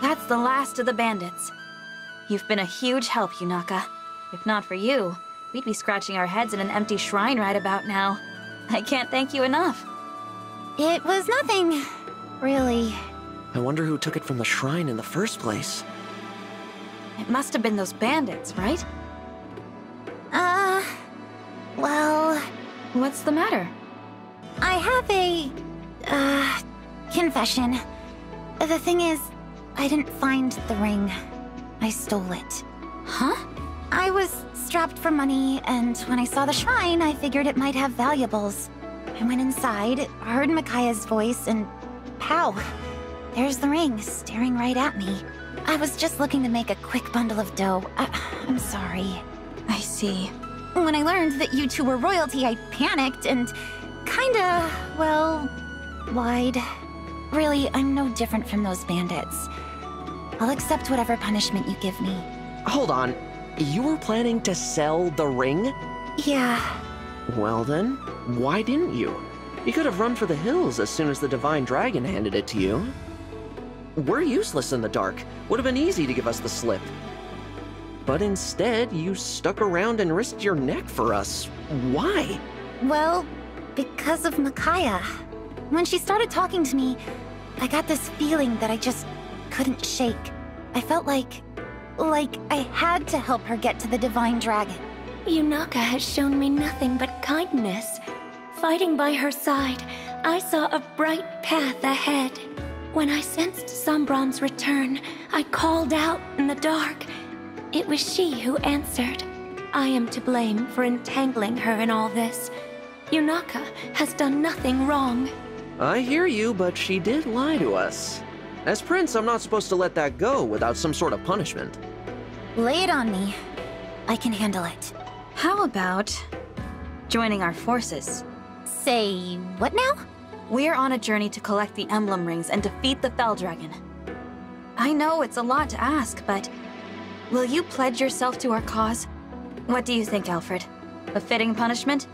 That's the last of the bandits. You've been a huge help, Yunaka. If not for you, we'd be scratching our heads in an empty shrine right about now. I can't thank you enough. It was nothing, really. I wonder who took it from the shrine in the first place. It must have been those bandits, right? Uh, well, What's the matter? I have a, uh, confession. The thing is, I didn't find the ring. I stole it. Huh? I was strapped for money, and when I saw the shrine, I figured it might have valuables. I went inside, heard Micaiah's voice, and pow! There's the ring, staring right at me. I was just looking to make a quick bundle of dough. I I'm sorry. I see. When I learned that you two were royalty, I panicked and kinda, well, lied. Really, I'm no different from those bandits. I'll accept whatever punishment you give me. Hold on. You were planning to sell the ring? Yeah, Well then, why didn't you? You could have run for the hills as soon as the Divine Dragon handed it to you. We're useless in the dark. Would have been easy to give us the slip. But instead, you stuck around and risked your neck for us. Why? well, because of Micaiah. When she started talking to me, I got this feeling that I just couldn't shake. I felt like. like I had to help her get to the Divine Dragon. Yunaka has shown me nothing but kindness. Fighting by her side, I saw a bright path ahead. When I sensed Sombron's return, I called out in the dark. It was she who answered. I am to blame for entangling her in all this. Yunaka has done nothing wrong. I hear you, but she did lie to us. As Prince, I'm not supposed to let that go without some sort of punishment. Lay it on me. I can handle it. How about joining our forces? Say, what now? We're on a journey to collect the emblem rings and defeat the Fell Dragon. I know it's a lot to ask, but will you pledge yourself to our cause? What do you think, Alfred? A fitting punishment?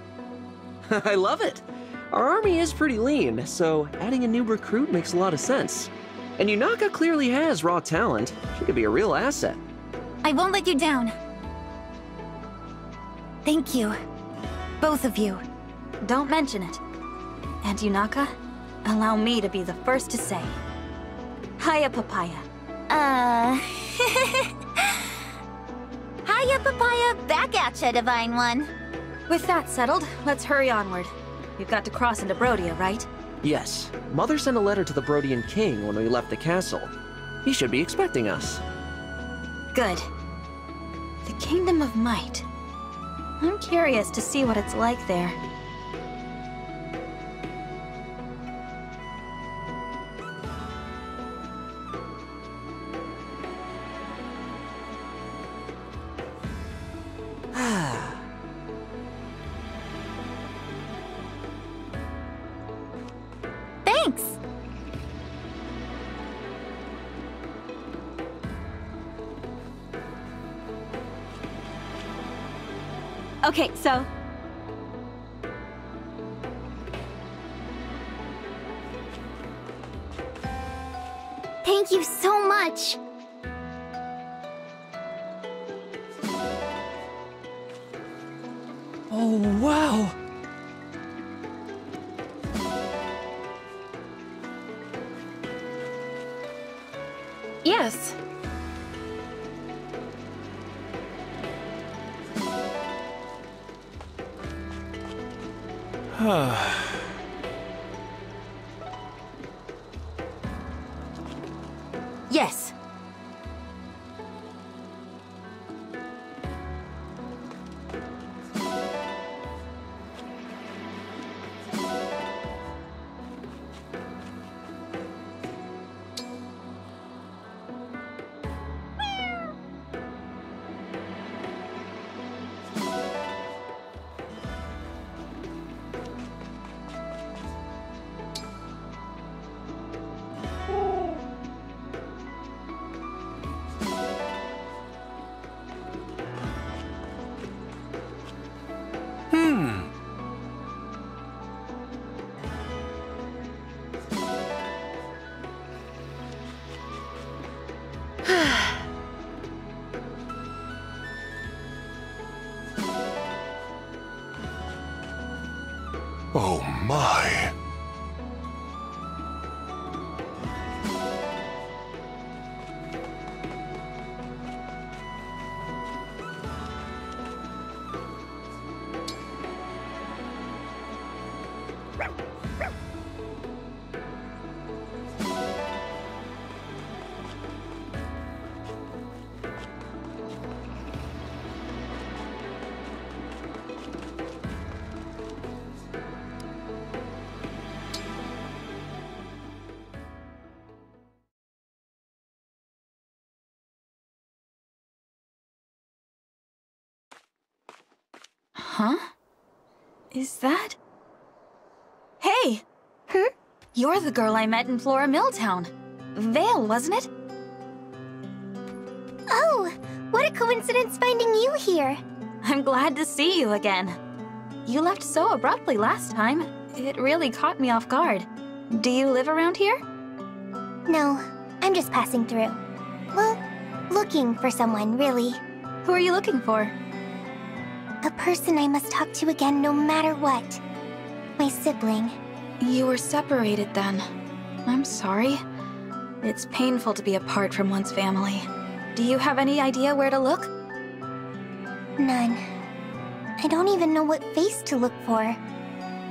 I love it. Our army is pretty lean, so adding a new recruit makes a lot of sense. And Yunaka clearly has raw talent. She could be a real asset. I won't let you down. Thank you. Both of you. Don't mention it. And Yunaka, allow me to be the first to say. Hiya, Papaya. Uh. Hiya, Papaya. Back at ya, Divine One. With that settled, let's hurry onward. We've got to cross into Brodia, right? Yes, Mother sent a letter to the Brodian king when we left the castle. He should be expecting us. Good. The Kingdom of Might. I'm curious to see what it's like there. Thanks. Okay, so. Thank you so much. Oh, wow! Yes. Yes. Huh? Is that... Hey! Hmm? You're the girl I met in Flora Milltown. Veyle, wasn't it? Oh, what a coincidence finding you here. I'm glad to see you again. You left so abruptly last time. It really caught me off guard. Do you live around here? No, I'm just passing through. Well, looking for someone, really. Who are you looking for? A person I must talk to again no matter what. My sibling. You were separated then. I'm sorry. It's painful to be apart from one's family. Do you have any idea where to look? None. I don't even know what face to look for.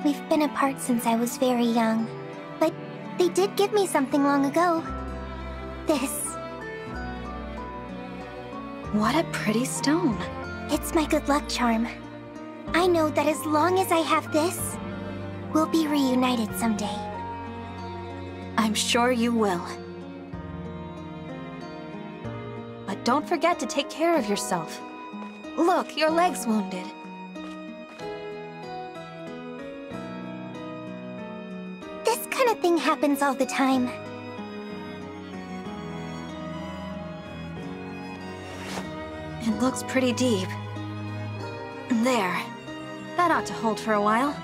We've been apart since I was very young. But they did give me something long ago. This. What a pretty stone. It's my good luck charm. I know that as long as I have this, we'll be reunited someday. I'm sure you will. But don't forget to take care of yourself. Look, your leg's wounded. This kind of thing happens all the time. It looks pretty deep. There. That ought to hold for a while.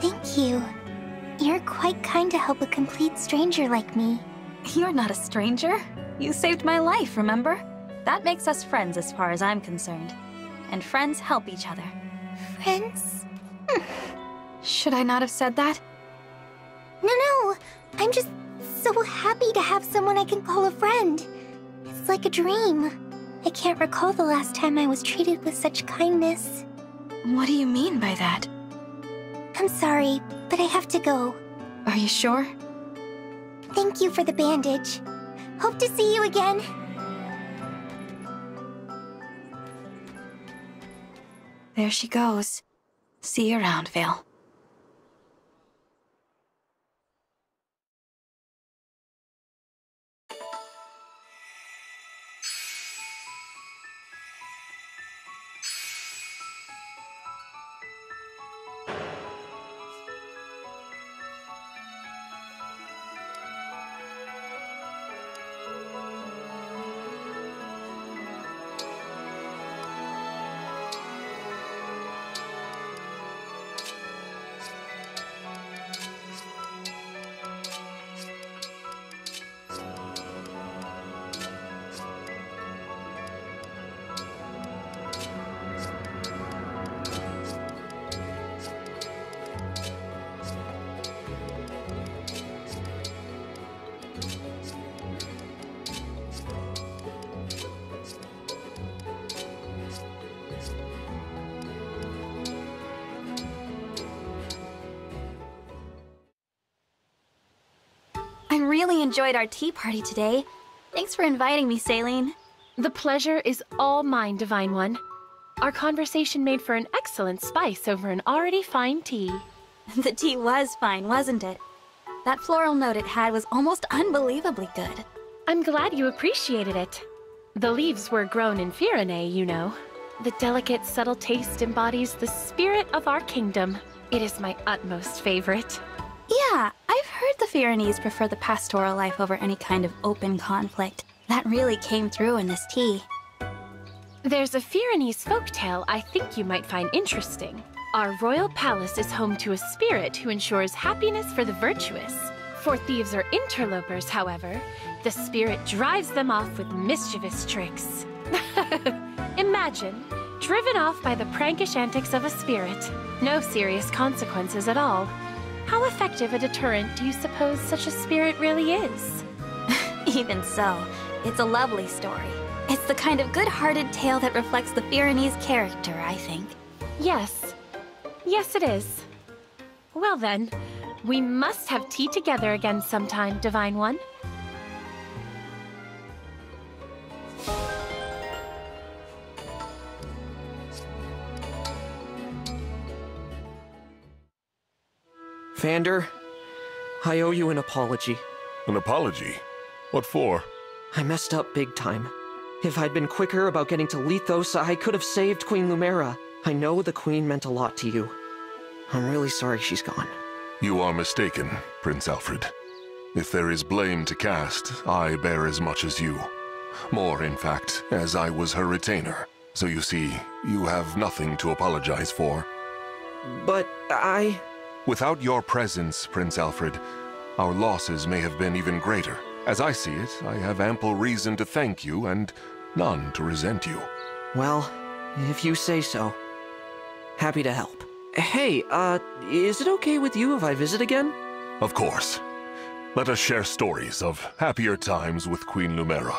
Thank you. You're quite kind to help a complete stranger like me. You're not a stranger. You saved my life, remember? That makes us friends as far as I'm concerned. And friends help each other. Friends? Hmm. Should I not have said that? No, no. I'm just so happy to have someone I can call a friend. It's like a dream. I can't recall the last time I was treated with such kindness. What do you mean by that? I'm sorry, but I have to go. Are you sure? Thank you for the bandage. Hope to see you again. There she goes. See you around, Veyle. Really enjoyed our tea party today. Thanks for inviting me, Céline. The pleasure is all mine, Divine One. Our conversation made for an excellent spice over an already fine tea. The tea was fine, wasn't it? That floral note it had was almost unbelievably good. I'm glad you appreciated it. The leaves were grown in Firene, you know. The delicate, subtle taste embodies the spirit of our kingdom. It is my utmost favorite. Yeah, Firenese prefer the pastoral life over any kind of open conflict. That really came through in this tea. There's a Firenese folktale I think you might find interesting. Our royal palace is home to a spirit who ensures happiness for the virtuous. For thieves or interlopers, however, the spirit drives them off with mischievous tricks. Imagine, driven off by the prankish antics of a spirit. No serious consequences at all. How effective a deterrent do you suppose such a spirit really is? Even so, it's a lovely story. It's the kind of good-hearted tale that reflects the Firenese character, I think. Yes. Yes, it is. Well then, we must have tea together again sometime, Divine One. Vander, I owe you an apology. An apology? What for? I messed up big time. If I'd been quicker about getting to Lythos, I could have saved Queen Lumera. I know the Queen meant a lot to you. I'm really sorry she's gone. You are mistaken, Prince Alfred. If there is blame to cast, I bear as much as you. More, in fact, as I was her retainer. So you see, you have nothing to apologize for. But I... Without your presence, Prince Alfred, our losses may have been even greater. As I see it, I have ample reason to thank you and none to resent you. Well, if you say so. Happy to help. Hey, uh, is it okay with you if I visit again? Of course. Let us share stories of happier times with Queen Lumera.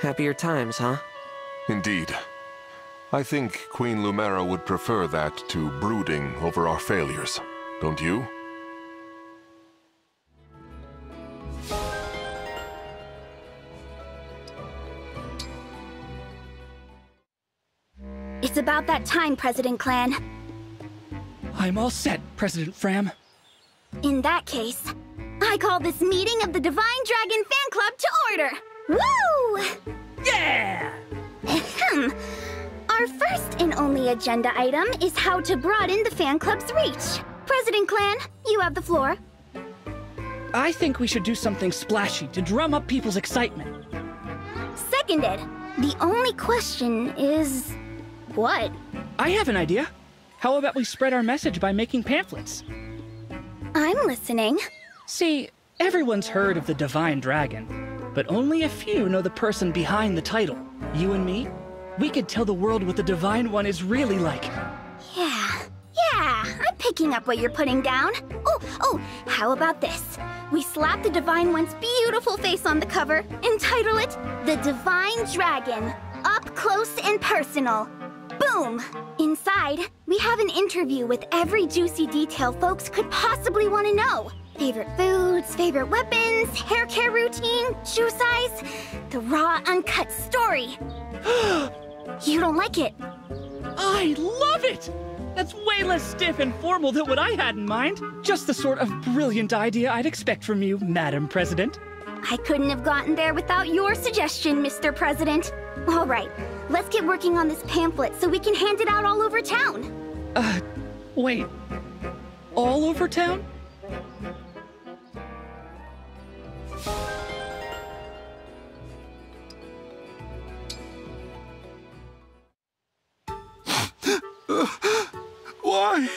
Happier times, huh? Indeed. I think Queen Lumera would prefer that to brooding over our failures. Don't you? It's about that time, President Clanne. I'm all set, President Framme. In that case, I call this meeting of the Divine Dragon Fan Club to order! Woo! Yeah! Ahem. Our first and only agenda item is how to broaden the fan club's reach. President Clanne, you have the floor. I think we should do something splashy to drum up people's excitement. Seconded. The only question is... what? I have an idea. How about we spread our message by making pamphlets? I'm listening. See, everyone's heard of the Divine Dragon, but only a few know the person behind the title. You and me? We could tell the world what the Divine One is really like. Yeah, yeah, I'm picking up what you're putting down. Oh, oh, how about this? We slap the Divine One's beautiful face on the cover and title it The Divine Dragon, Up Close and Personal. Boom! Inside, we have an interview with every juicy detail folks could possibly want to know. Favorite foods, favorite weapons, hair care routine, shoe size, the raw, uncut story. you don't like it? I love it! That's way less stiff and formal than what I had in mind. Just the sort of brilliant idea I'd expect from you, Madam President. I couldn't have gotten there without your suggestion, Mr. President. All right, let's get working on this pamphlet so we can hand it out all over town. Uh, wait. All over town? Why?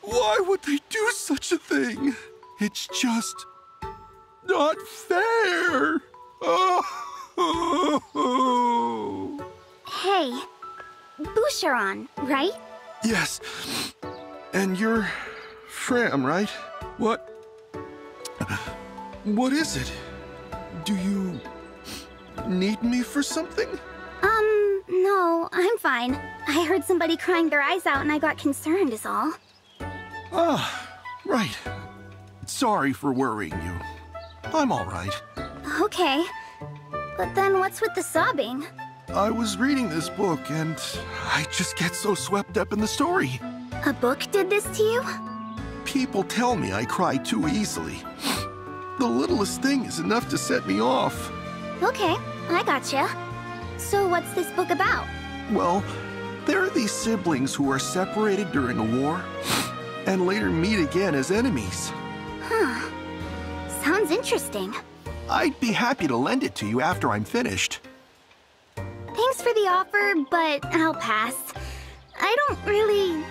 Why would they do such a thing? It's just not fair. Oh. Hey, Boucheron, right? Yes. And you're Framme, right? What? What is it? Do you need me for something? Um, no, I'm fine. I heard somebody crying their eyes out and I got concerned, is all. Ah, right. Sorry for worrying you. I'm all right. Okay. But then what's with the sobbing? I was reading this book and I just get so swept up in the story. A book did this to you? People tell me I cry too easily. The littlest thing is enough to set me off. Okay, I gotcha. So what's this book about? Well, there are these siblings who are separated during a war and later meet again as enemies. Huh. Sounds interesting. I'd be happy to lend it to you after I'm finished. Thanks for the offer, but I'll pass. I don't really...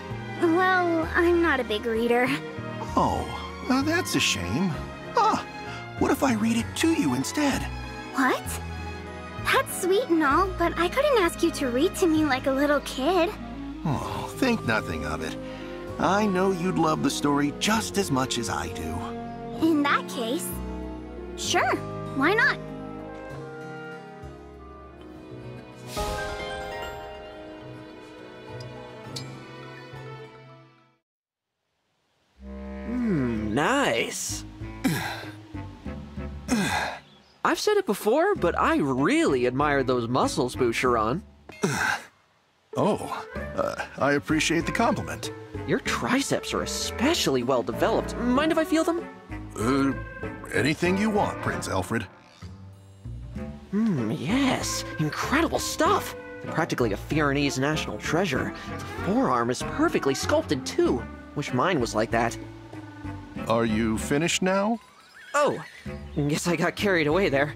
Well, I'm not a big reader. Oh, uh, that's a shame. Ah, What if I read it to you instead? What? That's sweet and all, but I couldn't ask you to read to me like a little kid. Oh, think nothing of it. I know you'd love the story just as much as I do. In that case, sure, why not? Hmm, nice. I've said it before, but I really admire those muscles, Boucheron. Oh, uh, I appreciate the compliment. Your triceps are especially well developed. Mind if I feel them? Uh, anything you want, Prince Alfred. Hmm, yes. Incredible stuff. Practically a Firenese national treasure. The forearm is perfectly sculpted, too. Wish mine was like that. Are you finished now? Oh, guess I got carried away there.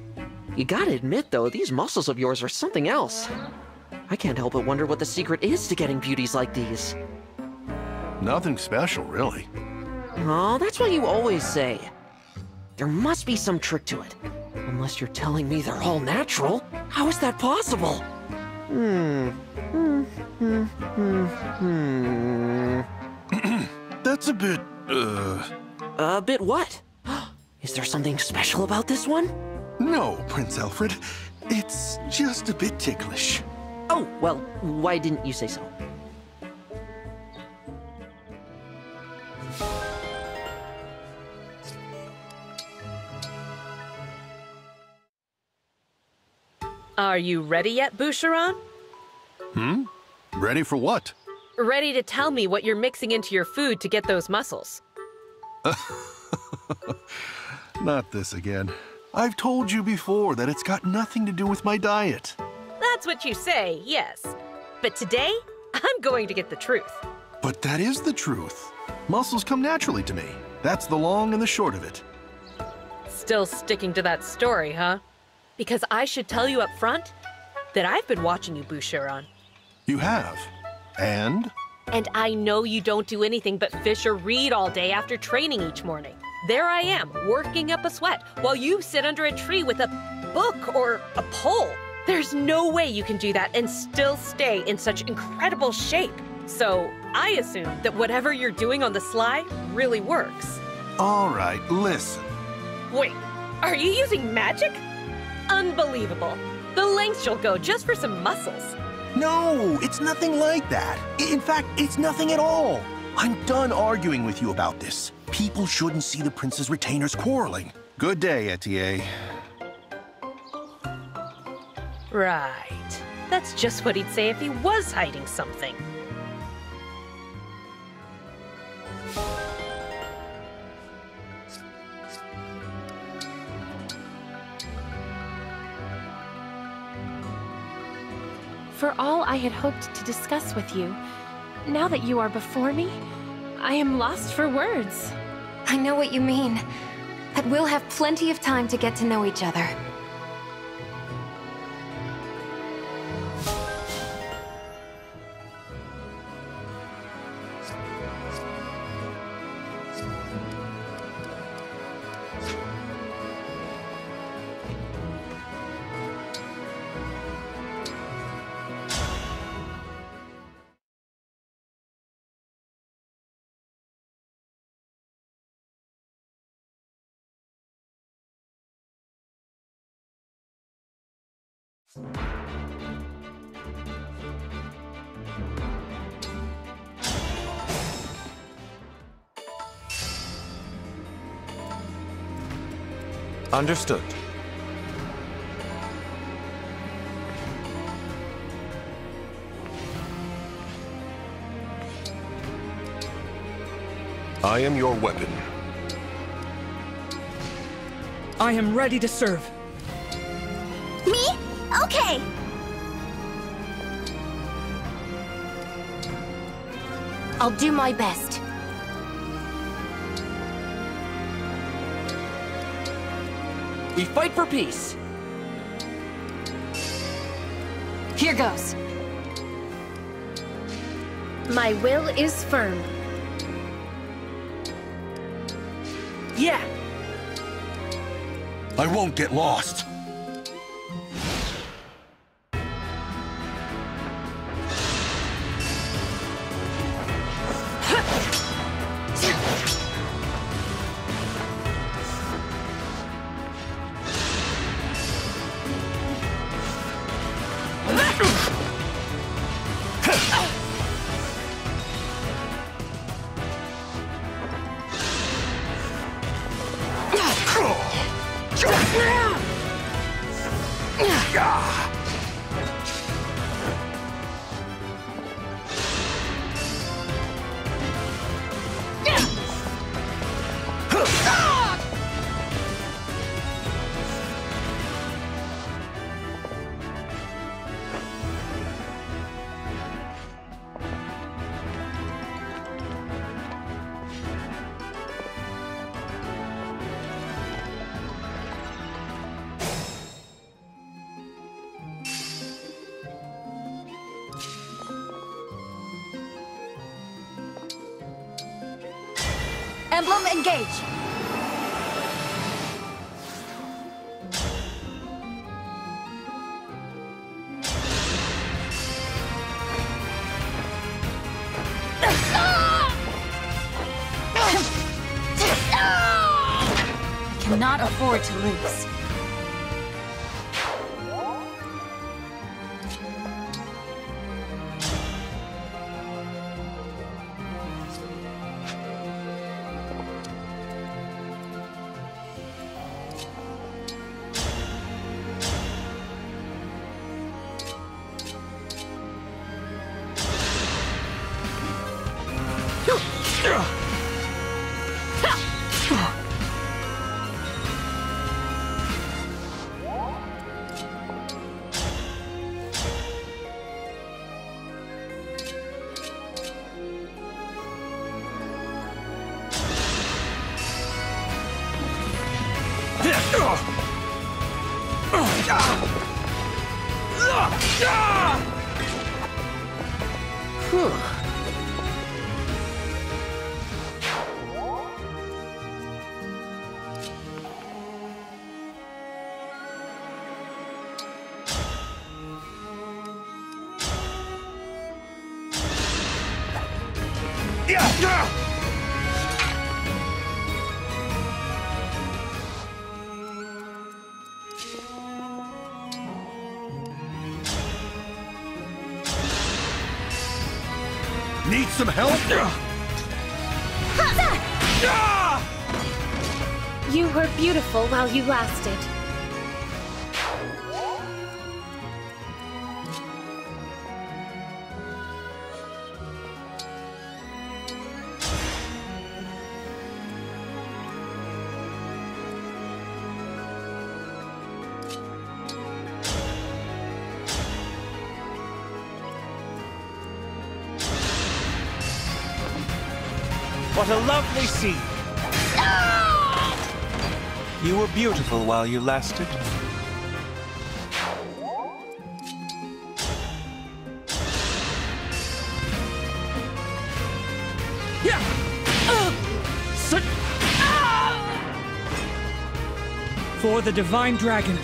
You gotta admit, though, these muscles of yours are something else. I can't help but wonder what the secret is to getting beauties like these. Nothing special, really. Oh, that's what you always say. There must be some trick to it. Unless you're telling me they're all natural. How is that possible? Hmm. Hmm. Hmm. Hmm. Hmm. That's a bit, uh... A bit what? Is there something special about this one? No, Prince Alfred. It's just a bit ticklish. Oh, well, why didn't you say so? Are you ready yet, Boucheron? Hmm? Ready for what? Ready to tell me what you're mixing into your food to get those muscles? Not this again. I've told you before that it's got nothing to do with my diet. That's what you say, yes. But today, I'm going to get the truth. But that is the truth. Muscles come naturally to me. That's the long and the short of it. Still sticking to that story, huh? Because I should tell you up front that I've been watching you, Boucheron. You have. And? And I know you don't do anything but fish or read all day after training each morning. There I am, working up a sweat, while you sit under a tree with a book or a pole. There's no way you can do that and still stay in such incredible shape. So I assume that whatever you're doing on the sly really works. All right, listen. Wait, are you using magic? Unbelievable. The lengths you'll go just for some muscles. No, it's nothing like that. In fact, it's nothing at all. I'm done arguing with you about this. People shouldn't see the prince's retainers quarreling. Good day, Etier. Right. That's just what he'd say if he was hiding something. For all I had hoped to discuss with you, now that you are before me, I am lost for words. I know what you mean, but we'll have plenty of time to get to know each other. Understood. I am your weapon. I am ready to serve. Me? Okay. I'll do my best. We fight for peace. Here goes. My will is firm. Yeah. I won't get lost. Cannot afford to lose. While you lasted. While you lasted. Uh, ah! For the Divine Dragon.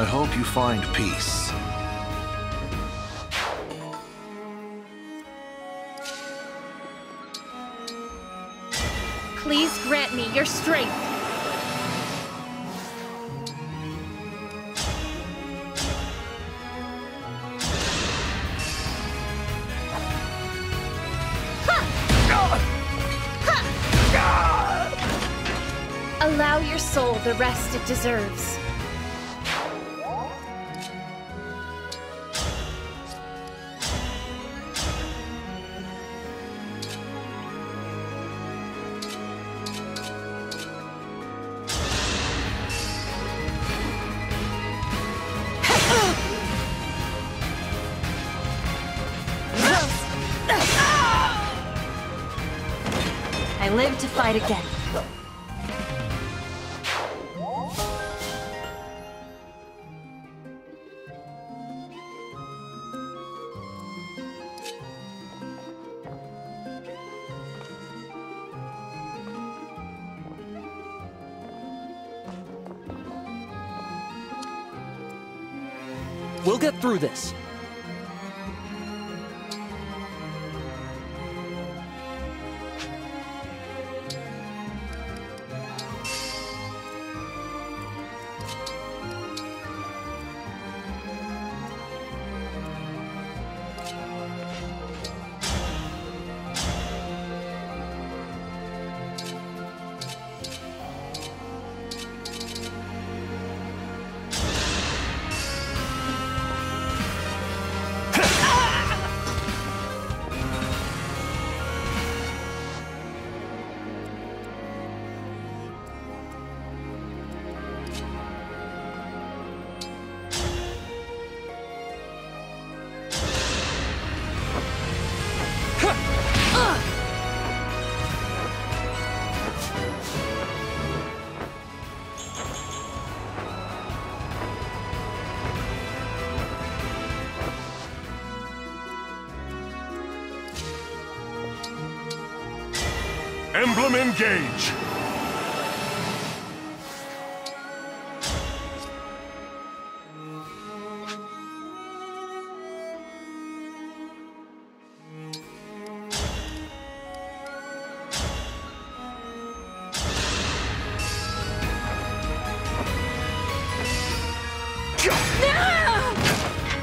I hope you find peace. Please grant me your strength. Allow your soul the rest it deserves. Through this. Engage!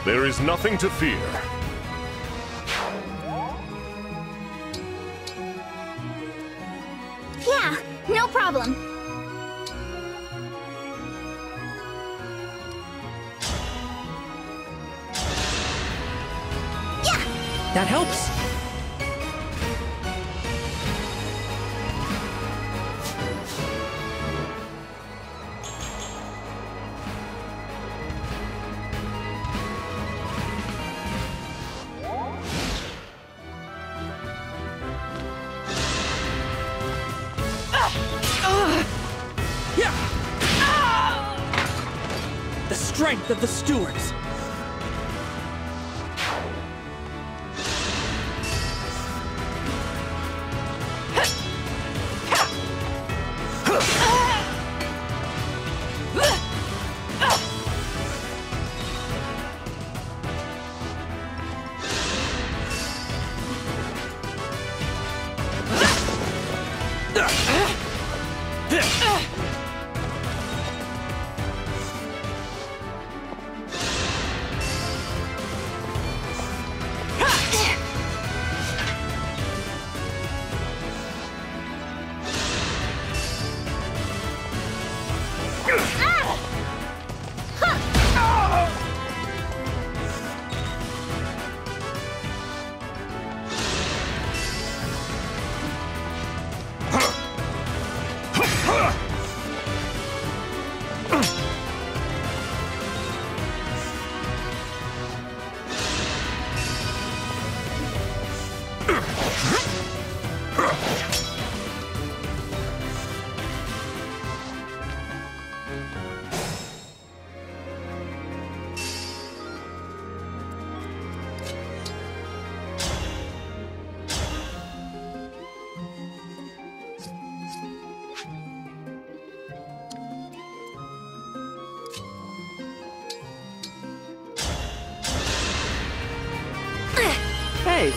There is nothing to fear.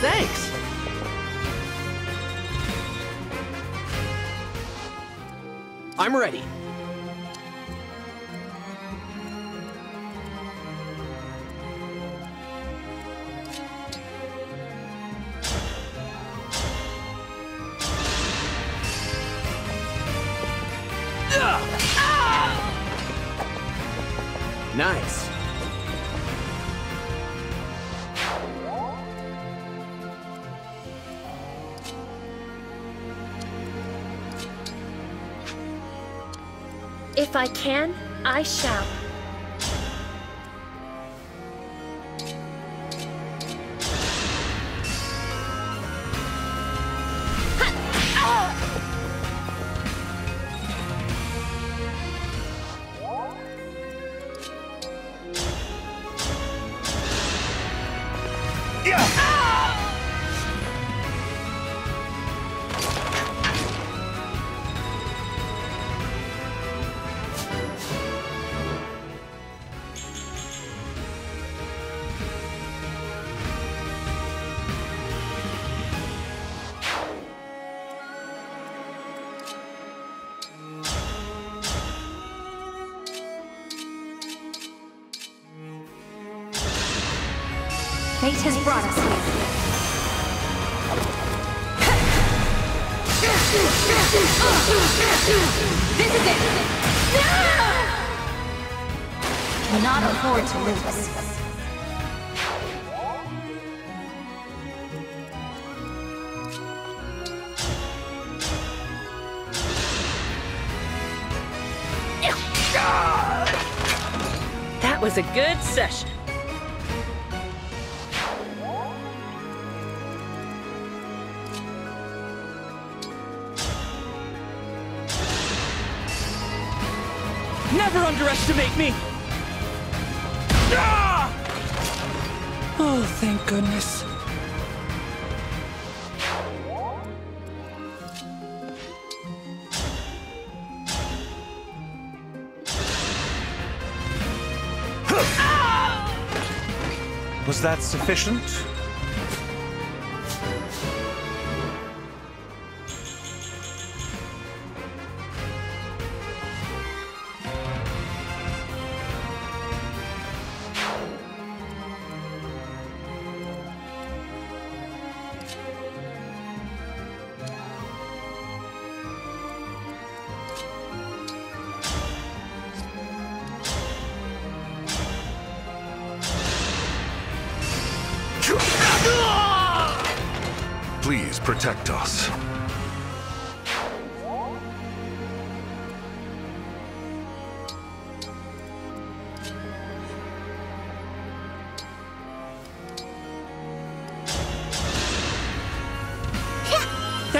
Thanks! I'm ready. can, I shall. Is that sufficient?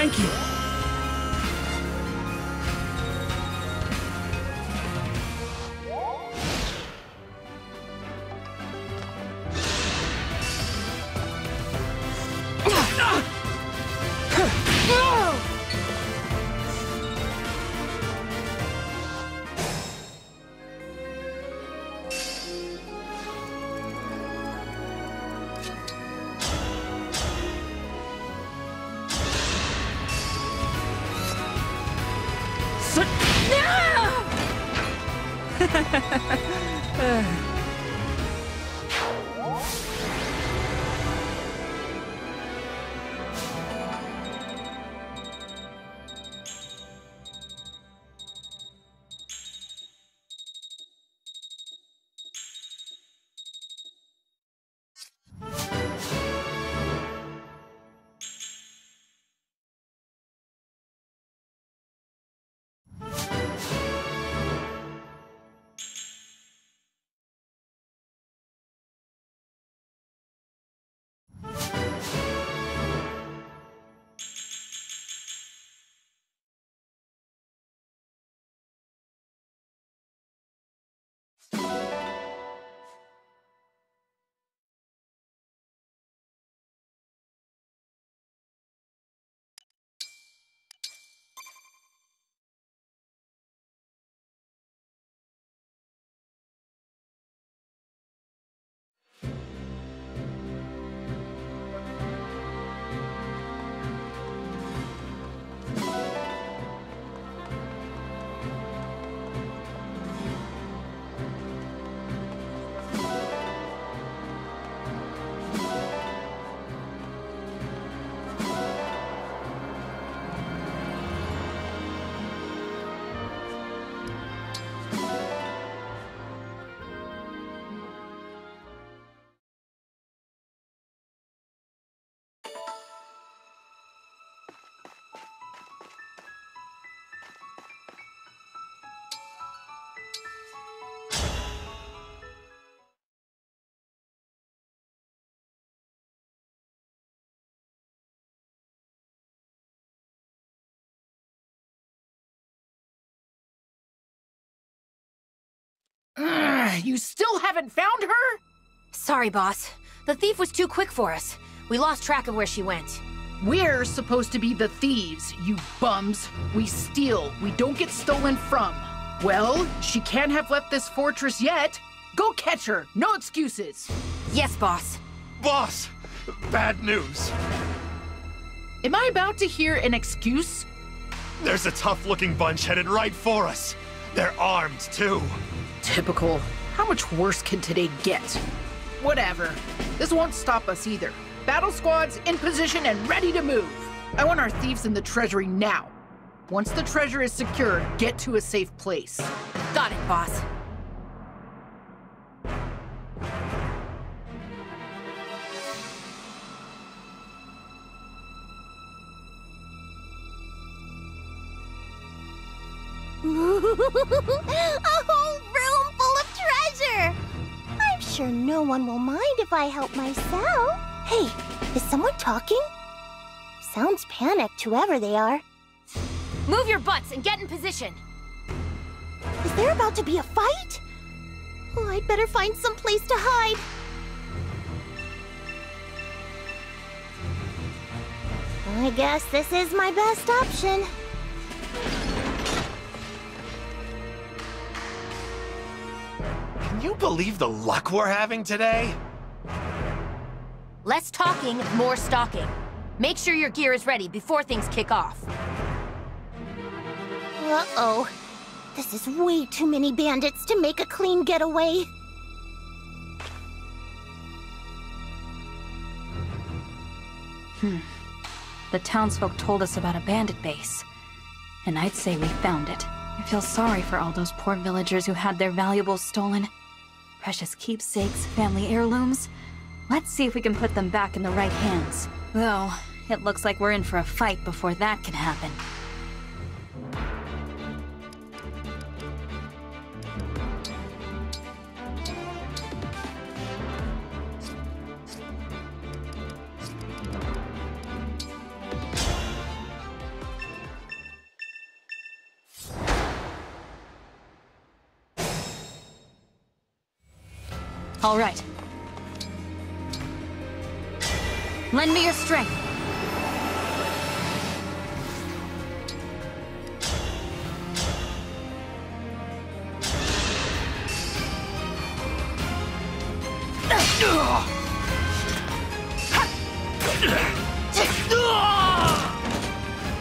Thank you. You still haven't found her? Sorry, boss. The thief was too quick for us. We lost track of where she went. We're supposed to be the thieves, you bums. We steal, we don't get stolen from. Well, she can't have left this fortress yet. Go catch her, no excuses. Yes, boss. Boss! Bad news. Am I about to hear an excuse? There's a tough looking bunch headed right for us. They're armed, too. Typical. How much worse can today get? Whatever. This won't stop us either. Battle squads in position and ready to move. I want our thieves in the treasury now. Once the treasure is secured, get to a safe place. Got it, boss. a whole room full of treasure! I'm sure no one will mind if I help myself. Hey, is someone talking? Sounds panicked, whoever they are. Move your butts and get in position. Is there about to be a fight? Oh, I'd better find some place to hide. I guess this is my best option. Can you believe the luck we're having today? Less talking, more stalking. Make sure your gear is ready before things kick off. Uh-oh. This is way too many bandits to make a clean getaway. Hmm. The townsfolk told us about a bandit base. And I'd say we found it. I feel sorry for all those poor villagers who had their valuables stolen. Precious keepsakes, family heirlooms. Let's see if we can put them back in the right hands. Though, it looks like we're in for a fight before that can happen. All right. Lend me your strength.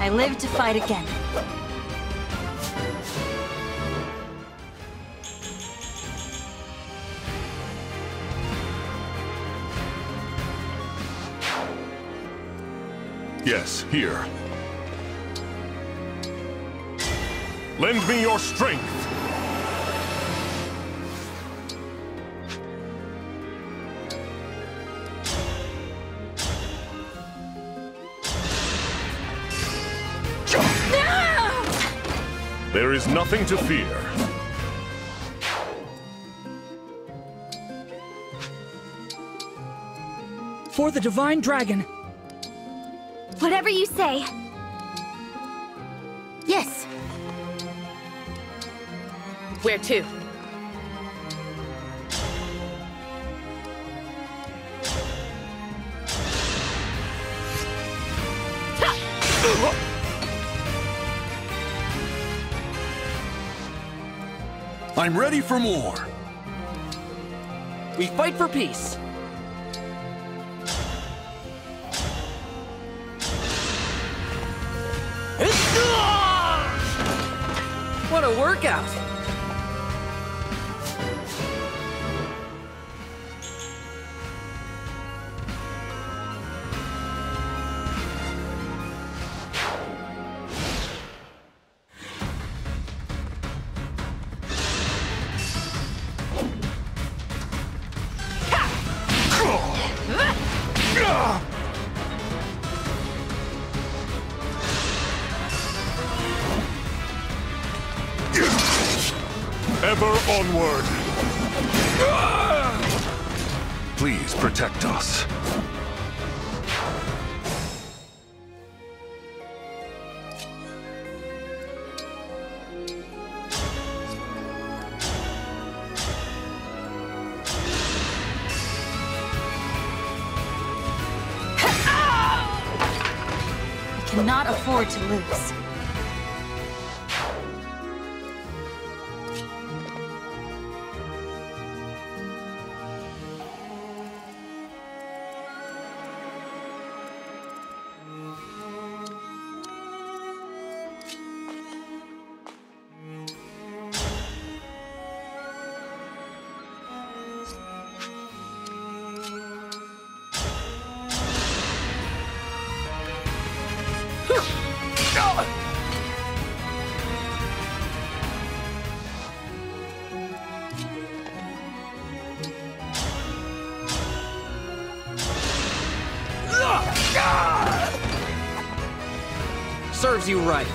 I live to fight again. Nothing to fear. For the Divine Dragon! Whatever you say. Yes. Where to? I'm ready for more. We fight for peace. What a workout! You right.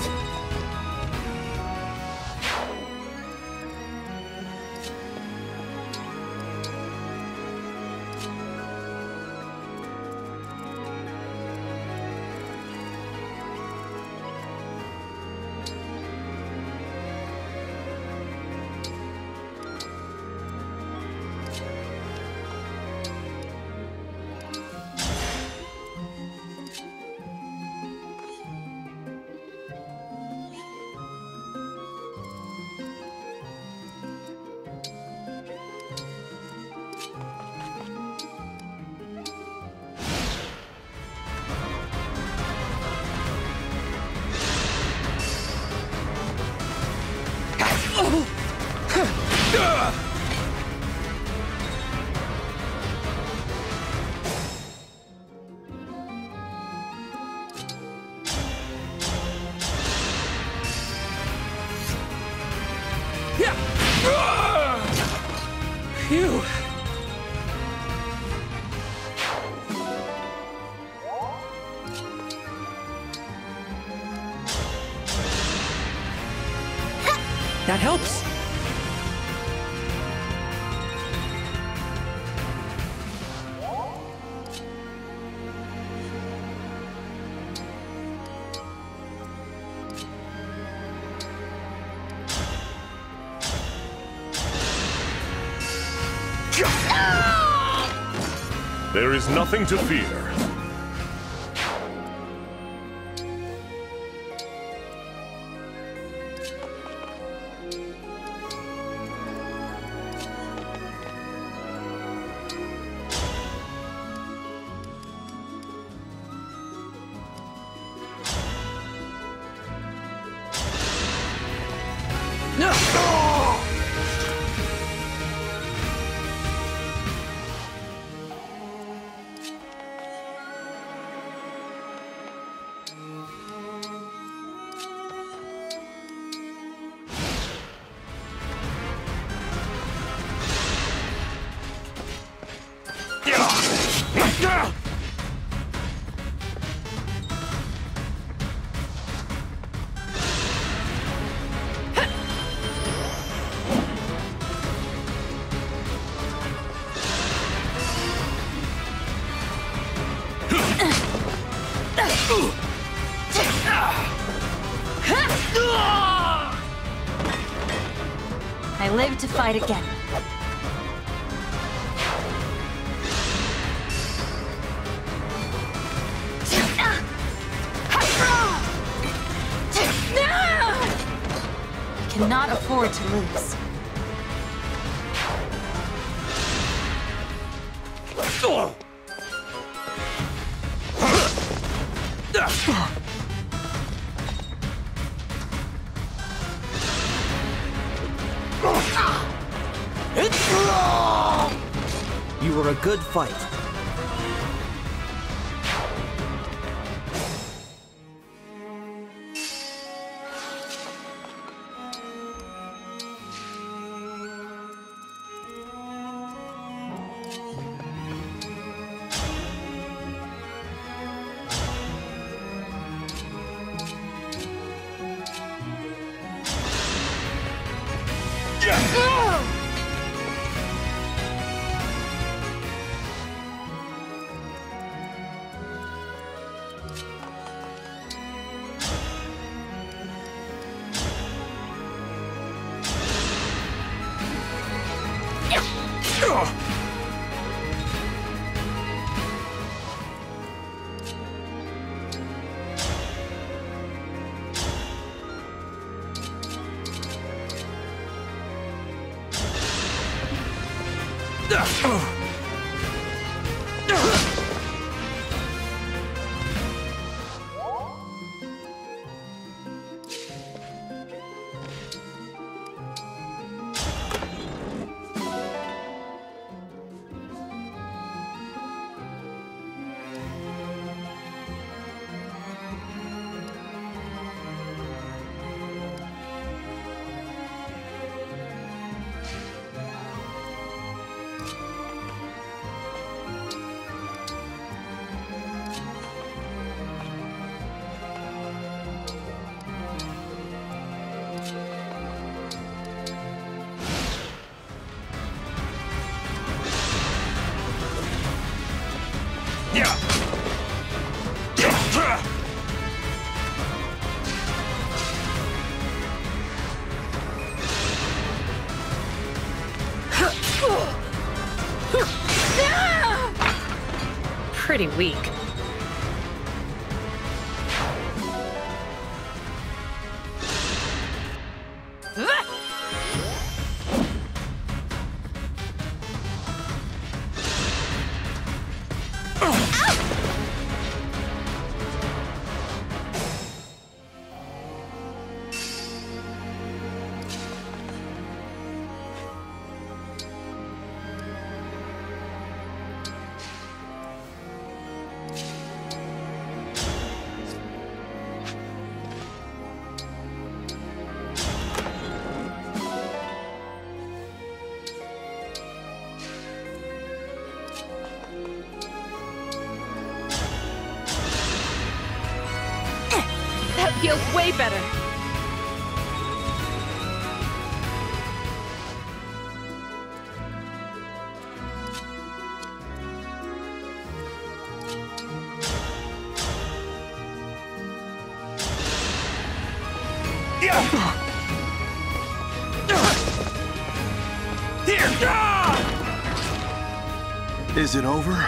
That helps. There is nothing to fear. Again. Good fight. Pretty weak. It over?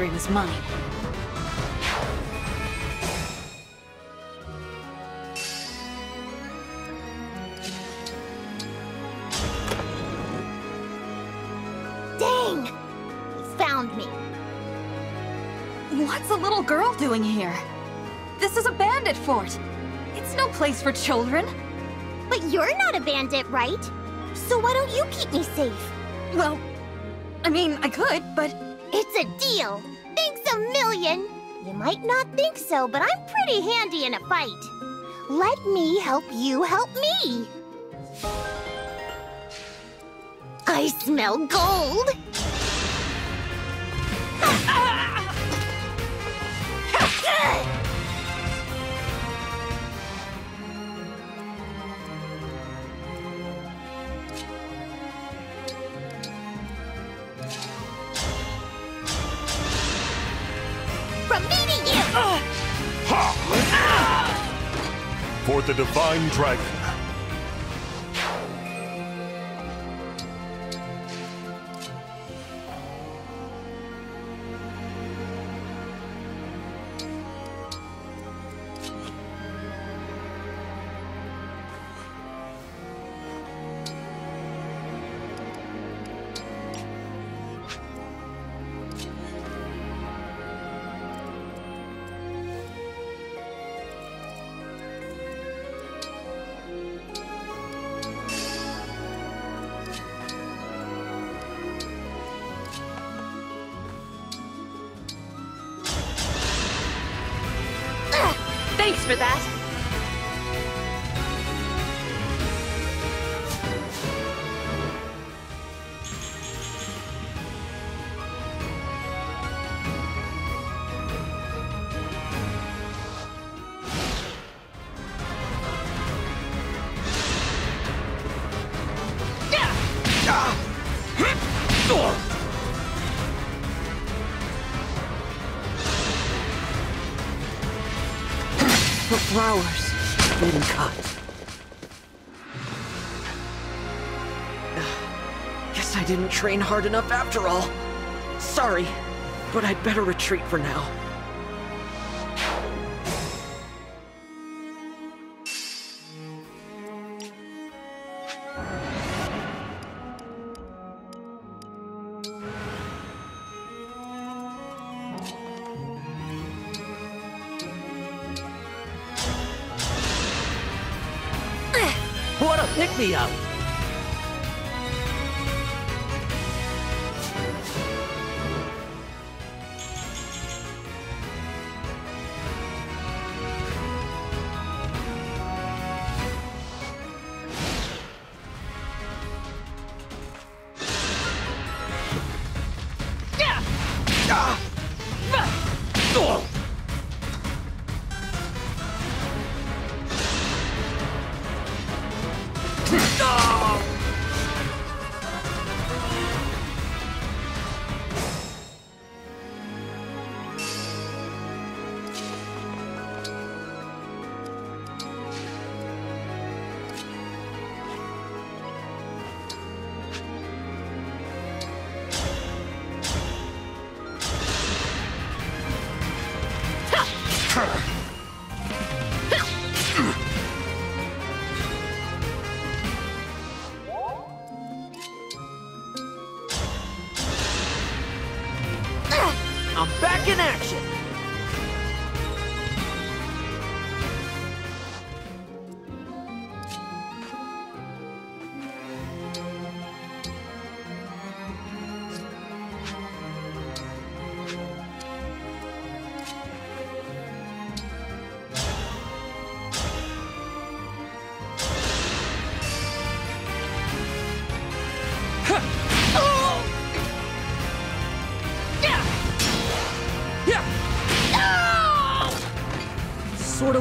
Victory was mine. Dang! He found me. What's a little girl doing here? This is a bandit fort. It's no place for children. But you're not a bandit, right? So why don't you keep me safe? Well, I mean, I could, but... A deal. Thanks a million. You might not think so, but I'm pretty handy in a fight. Let me help you help me. I smell gold. Divine Dragon. For that. Train hard enough after all. Sorry, but I'd better retreat for now.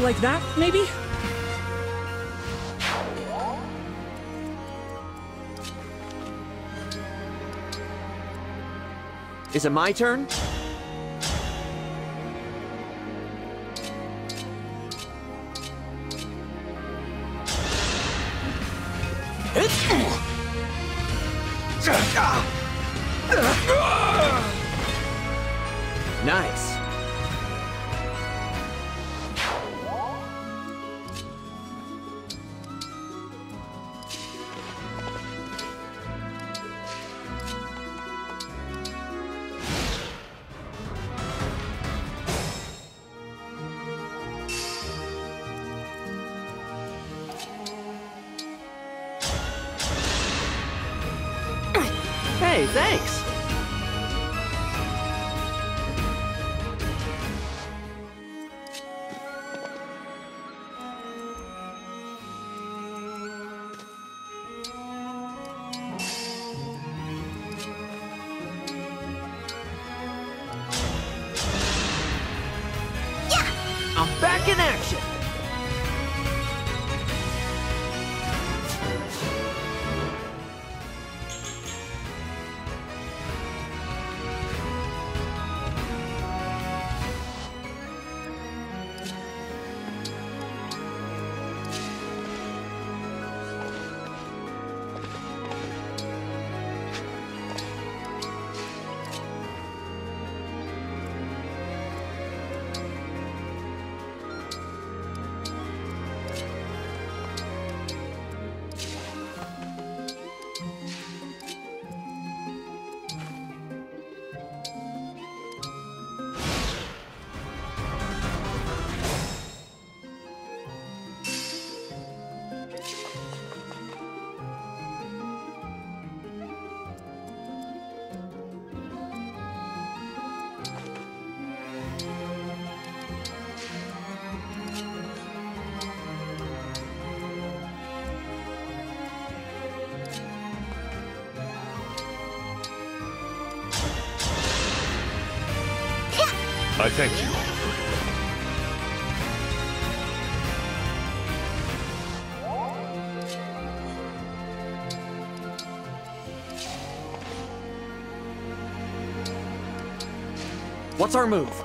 Like that, maybe? Is it my turn? Action. I thank you. What's our move?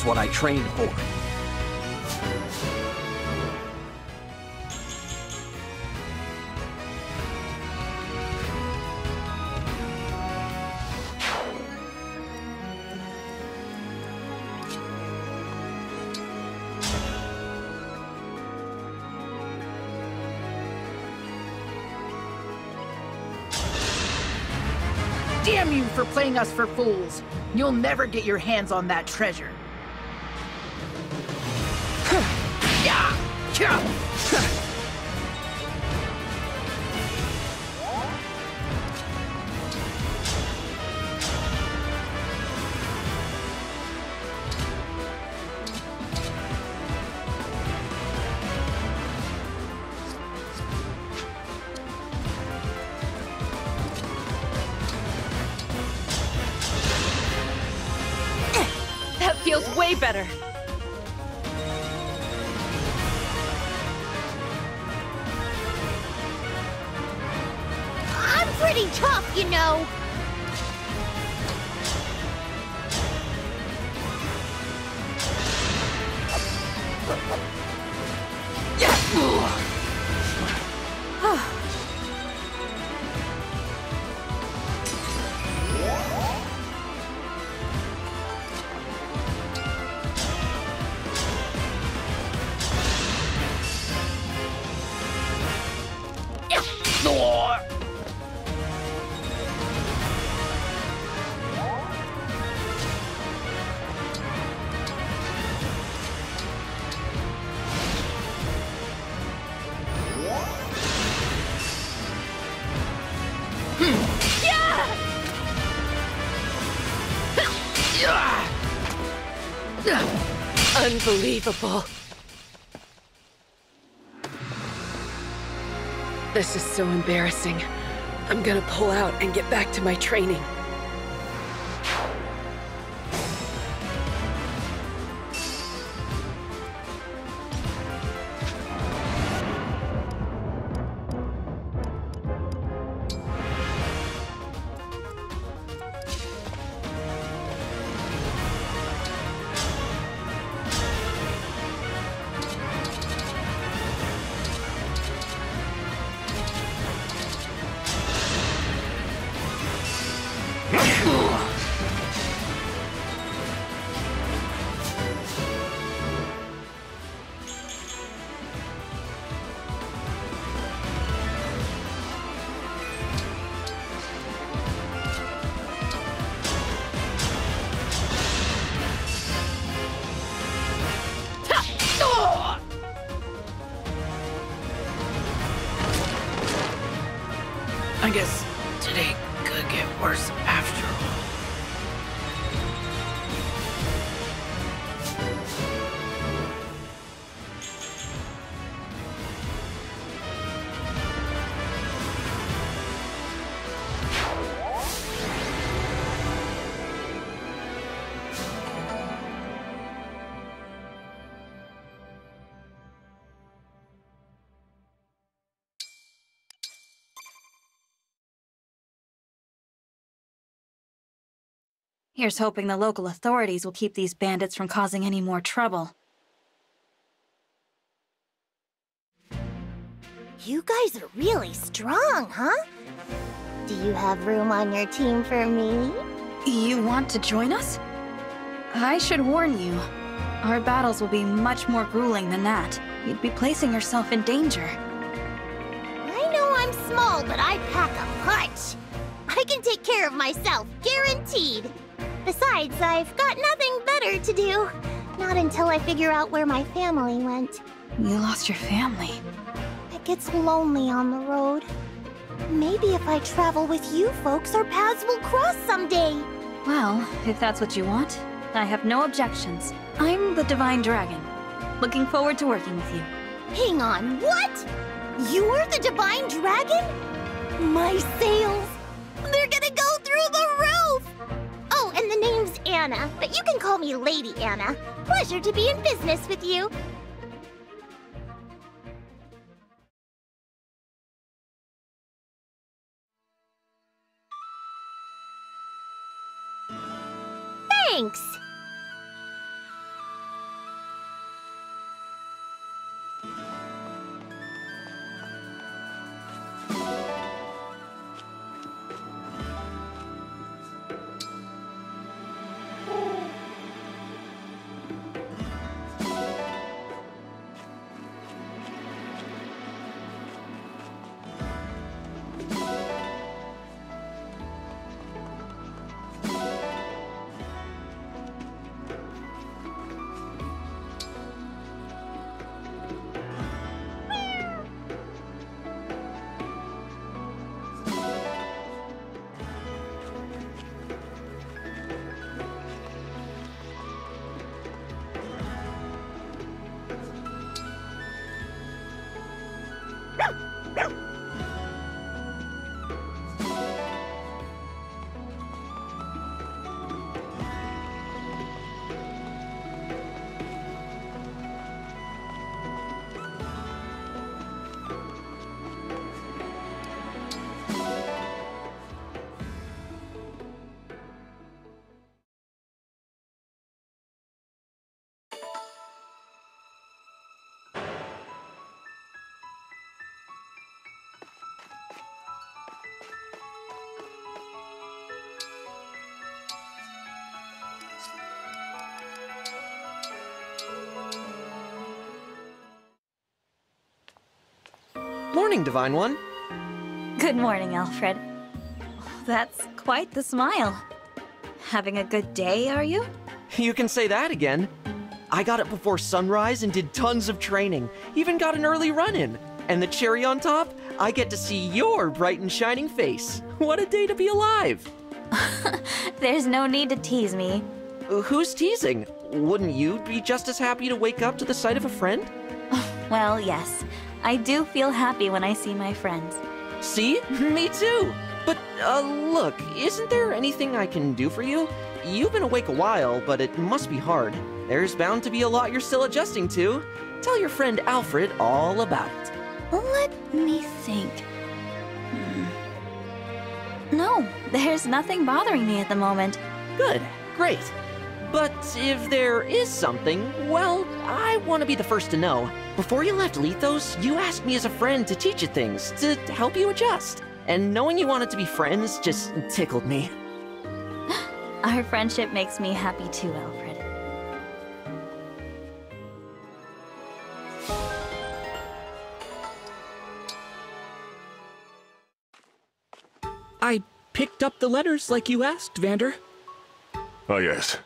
Is what I trained for. Damn you for playing us for fools! You'll never get your hands on that treasure. Ha ha ha! Unbelievable. This is so embarrassing. I'm gonna pull out and get back to my training. Here's hoping the local authorities will keep these bandits from causing any more trouble. You guys are really strong, huh? Do you have room on your team for me? You want to join us? I should warn you. Our battles will be much more grueling than that. You'd be placing yourself in danger. I know I'm small, but I pack a punch. I can take care of myself, guaranteed. Besides, I've got nothing better to do. Not until I figure out where my family went. You lost your family. It gets lonely on the road. Maybe if I travel with you folks, our paths will cross someday. Well, if that's what you want, I have no objections. I'm the Divine Dragon. Looking forward to working with you. Hang on, what? You're the Divine Dragon? My sails, Anna, but you can call me Lady Anna. Pleasure to be in business with you. Thanks. Morning, Divine One. Good morning, Alfred. That's quite the smile. Having a good day, are you? You can say that again. I got up before sunrise and did tons of training. Even got an early run in. And the cherry on top, I get to see your bright and shining face. What a day to be alive! There's no need to tease me. Who's teasing? Wouldn't you be just as happy to wake up to the sight of a friend? Well, yes. I do feel happy when I see my friends. See? Me too! But, uh, look, isn't there anything I can do for you? You've been awake a while, but it must be hard. There's bound to be a lot you're still adjusting to. Tell your friend Alfred all about it. Let me think. Hmm. No, there's nothing bothering me at the moment. Good, great. But if there is something, well, I want to be the first to know. Before you left Lythos, you asked me as a friend to teach you things, to help you adjust. And knowing you wanted to be friends just tickled me. Our friendship makes me happy too, Alfred. I picked up the letters like you asked, Vander. Ah, yes.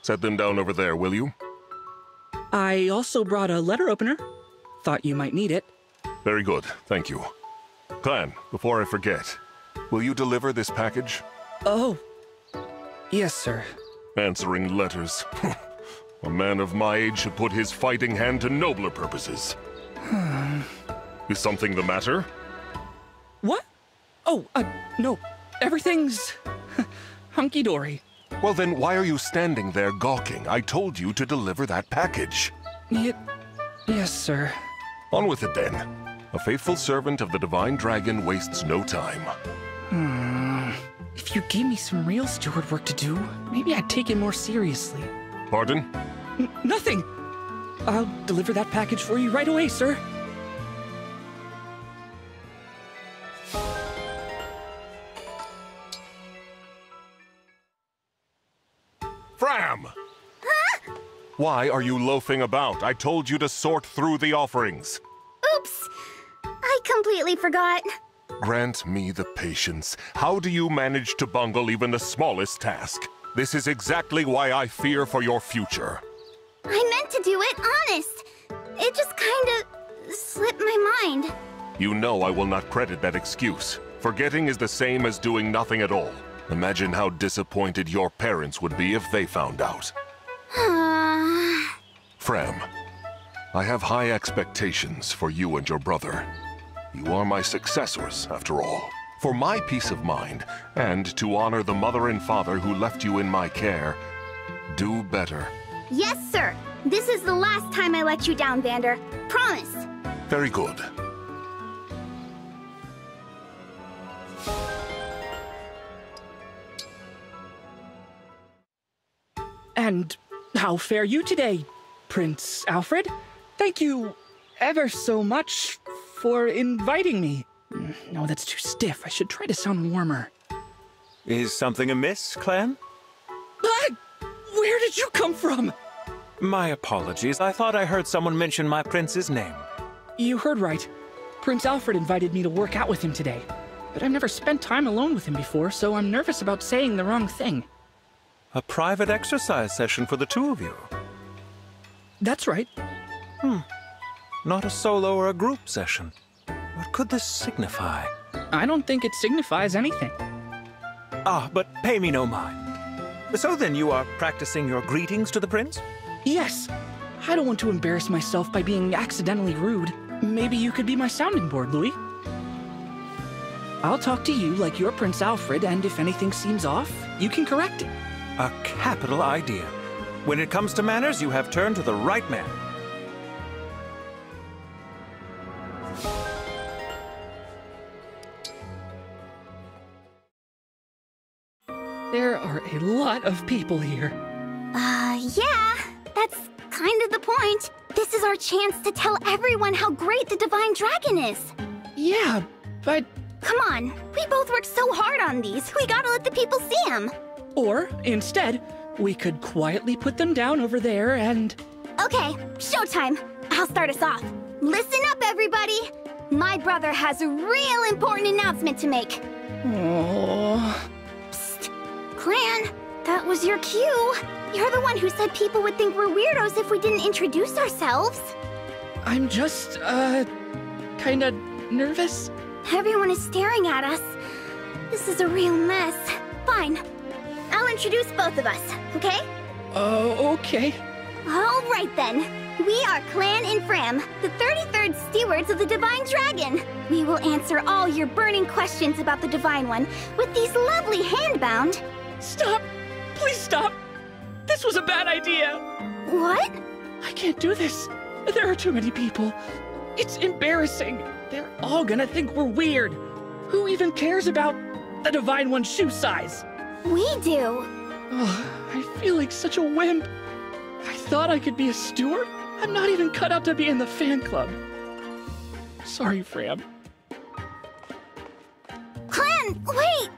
Set them down over there, will you? I also brought a letter opener. Thought you might need it. Very good, thank you. Clanne, before I forget, will you deliver this package? Oh. Yes, sir. Answering letters. a man of my age should put his fighting hand to nobler purposes. Is something the matter? What? Oh, uh, no. Everything's hunky dory. Well, then why are you standing there gawking? I told you to deliver that package. It. Yes, sir. On with it then. A faithful servant of the Divine Dragon wastes no time. Hmm. If you gave me some real steward work to do, maybe I'd take it more seriously. Pardon? N- nothing! I'll deliver that package for you right away, sir. Framme! Why are you loafing about? I told you to sort through the offerings. Oops! I completely forgot. Grant me the patience. How do you manage to bungle even the smallest task? This is exactly why I fear for your future. I meant to do it, honest. It just kinda slipped my mind. You know I will not credit that excuse. Forgetting is the same as doing nothing at all. Imagine how disappointed your parents would be if they found out. Framme, I have high expectations for you and your brother. You are my successors, after all. For my peace of mind, and to honor the mother and father who left you in my care, do better. yes, sir. This is the last time I let you down, Vander. Promise. Very good. And how fare you today, Prince Alfred? Thank you ever so much for inviting me. No, that's too stiff. I should try to sound warmer. Is something amiss, Clanne? Ah, where did you come from? My apologies. I thought I heard someone mention my prince's name. You heard right. Prince Alfred invited me to work out with him today. But I've never spent time alone with him before, so I'm nervous about saying the wrong thing. A private exercise session for the two of you. That's right. Hmm. Not a solo or a group session. What could this signify? I don't think it signifies anything. Ah, but pay me no mind. So then you are practicing your greetings to the prince? Yes. I don't want to embarrass myself by being accidentally rude. Maybe you could be my sounding board, Louis. I'll talk to you like you're Prince Alfred, and if anything seems off, you can correct it. A capital idea. When it comes to manners, you have turned to the right man. There are a lot of people here. Uh, yeah. That's kind of the point. This is our chance to tell everyone how great the Divine Dragon is. Yeah, but. Come on. We both worked so hard on these. We gotta let the people see them. Or, instead, we could quietly put them down over there and. Okay, showtime. I'll start us off. Listen up, everybody. My brother has a real important announcement to make. Oh. Psst. Clanne, that was your cue. You're the one who said people would think we're weirdos if we didn't introduce ourselves. I'm just, uh, kinda nervous. Everyone is staring at us. This is a real mess. Fine. I'll introduce both of us, okay? Oh, okay. All right then. We are Clanne and Framme, the 33rd Stewards of the Divine Dragon. We will answer all your burning questions about the Divine One with these lovely handbound. Stop! Please stop! This was a bad idea! What? I can't do this. There are too many people. It's embarrassing. They're all gonna think we're weird. Who even cares about the Divine One's shoe size? We do. Oh, I feel like such a wimp. I thought I could be a steward. I'm not even cut out to be in the fan club. Sorry, Framme. Clanne, wait!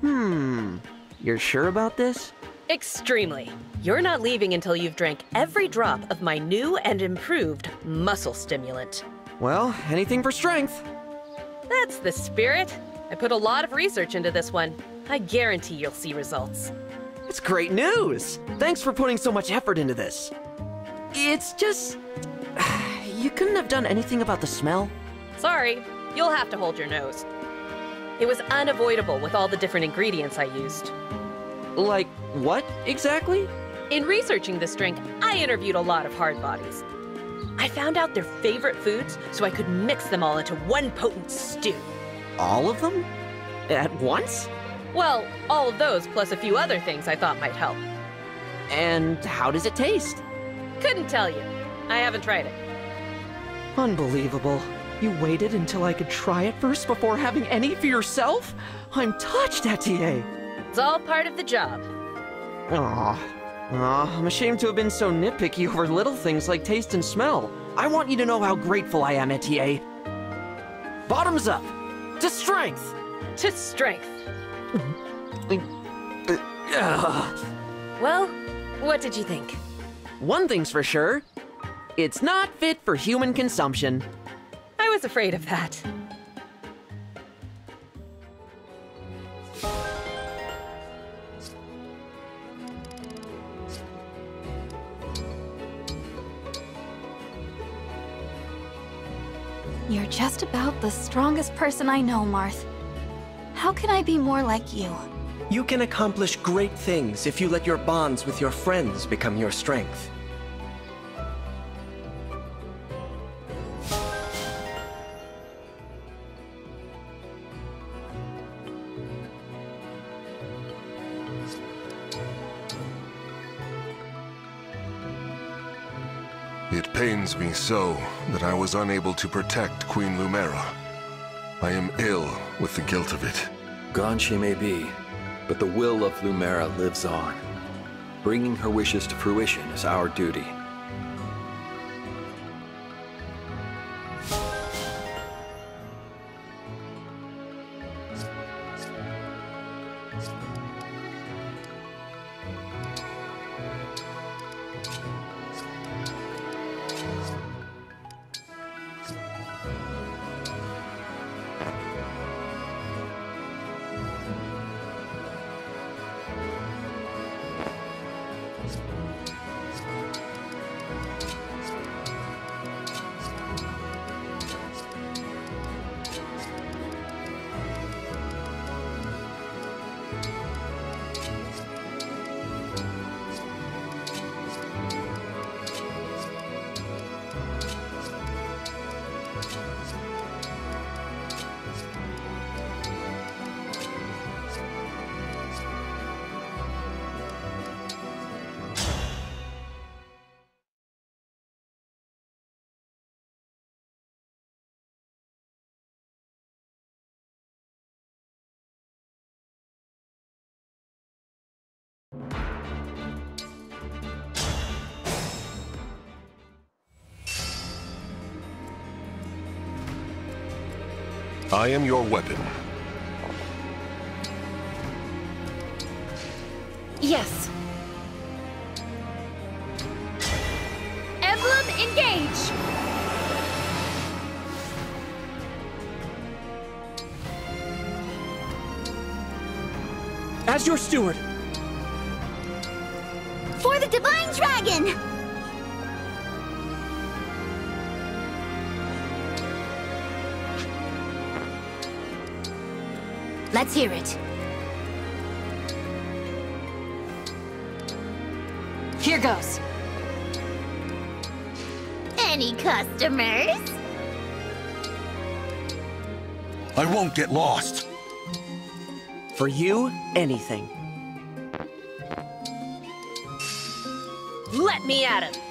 Hmm. You're sure about this? Extremely. You're not leaving until you've drank every drop of my new and improved muscle stimulant. Well, anything for strength. That's the spirit. I put a lot of research into this one. I guarantee you'll see results. It's great news! Thanks for putting so much effort into this. It's just. You couldn't have done anything about the smell? Sorry, you'll have to hold your nose. It was unavoidable with all the different ingredients I used. Like, what exactly? In researching this drink, I interviewed a lot of hard bodies. I found out their favorite foods so I could mix them all into one potent stew. All of them? At once? Well, all of those plus a few other things I thought might help. And how does it taste? Couldn't tell you. I haven't tried it. Unbelievable. You waited until I could try it first before having any for yourself? I'm touched, Etie. It's all part of the job. Aw, Aw, I'm ashamed to have been so nitpicky over little things like taste and smell. I want you to know how grateful I am, Etie. Bottoms up! To strength! To strength. Well, what did you think? One thing's for sure. It's not fit for human consumption. I was afraid of that. Just about the strongest person I know, Marth. How can I be more like you? You can accomplish great things if you let your bonds with your friends become your strength. Pains me so that I was unable to protect Queen Lumera. I am ill with the guilt of it. Gone she may be, but the will of Lumera lives on. Bringing her wishes to fruition is our duty. I am your weapon. Yes. Emblem engage! As your steward. For the Divine Dragon! Let's hear it. Here goes. Any customers? I won't get lost. For you, anything. Let me at him!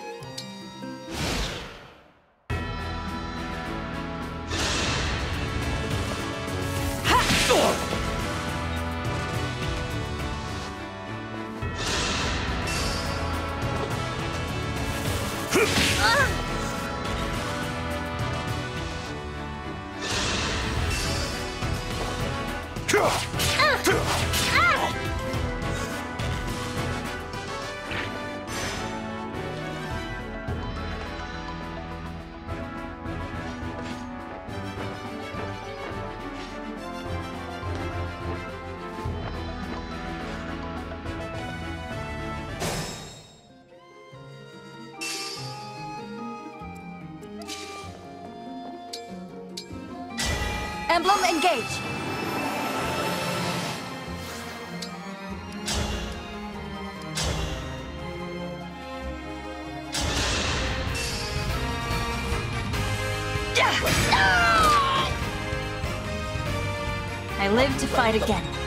I live to fight again.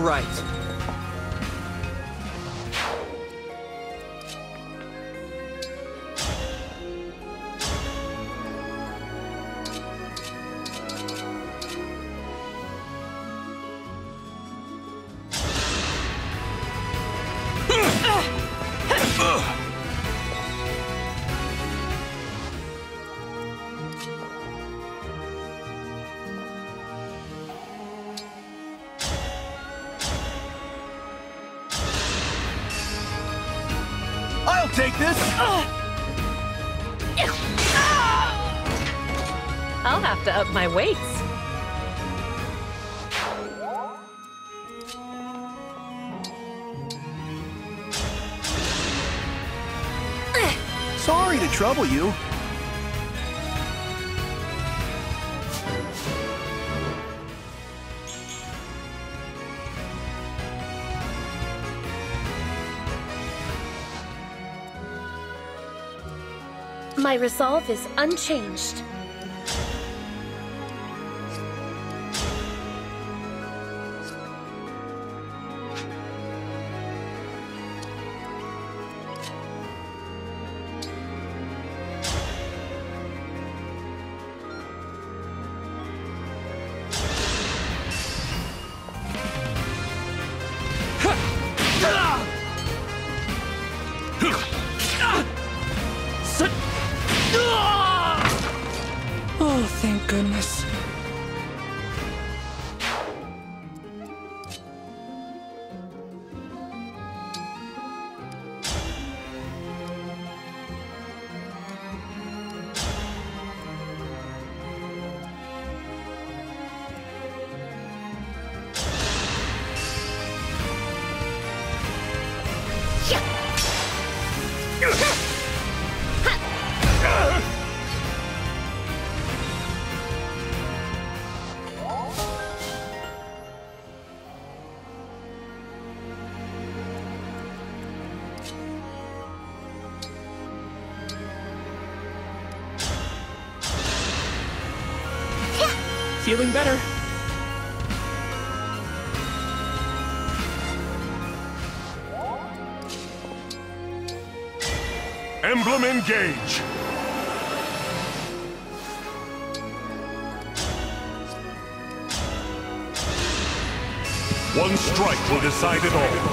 Right. Trouble you. My resolve is unchanged. Engage! One strike will decide it all.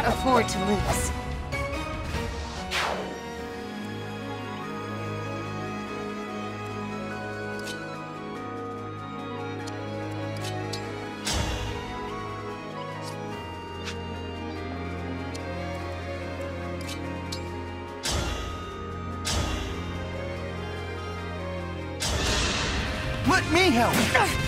Cannot afford to lose. Let me help!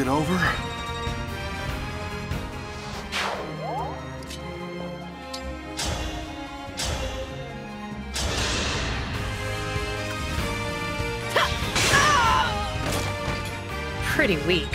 it over? Pretty weak.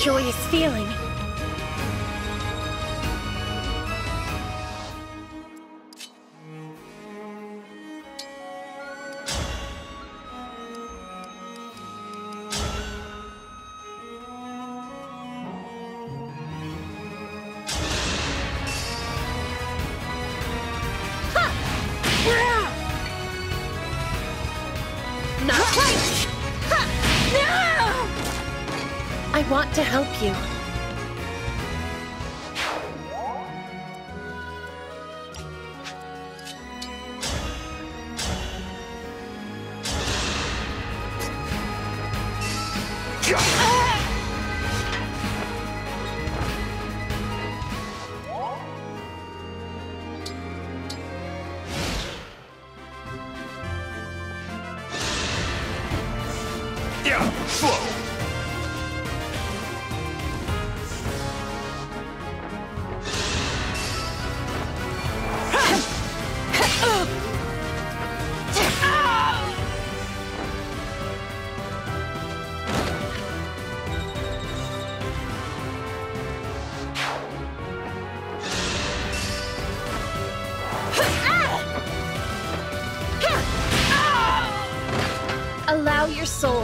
joyous feeling.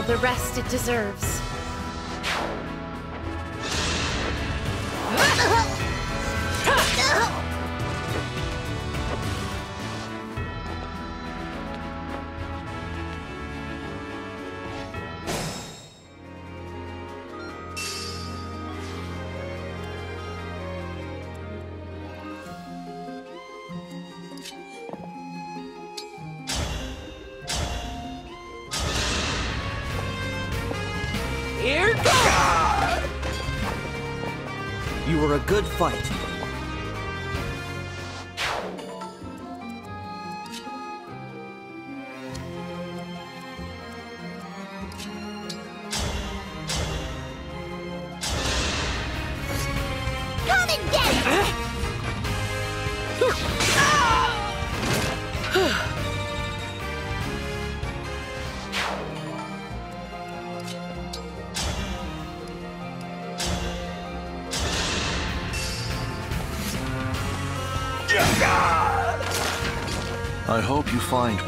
the rest it deserves. were a good fight.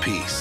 peace.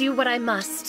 do what I must.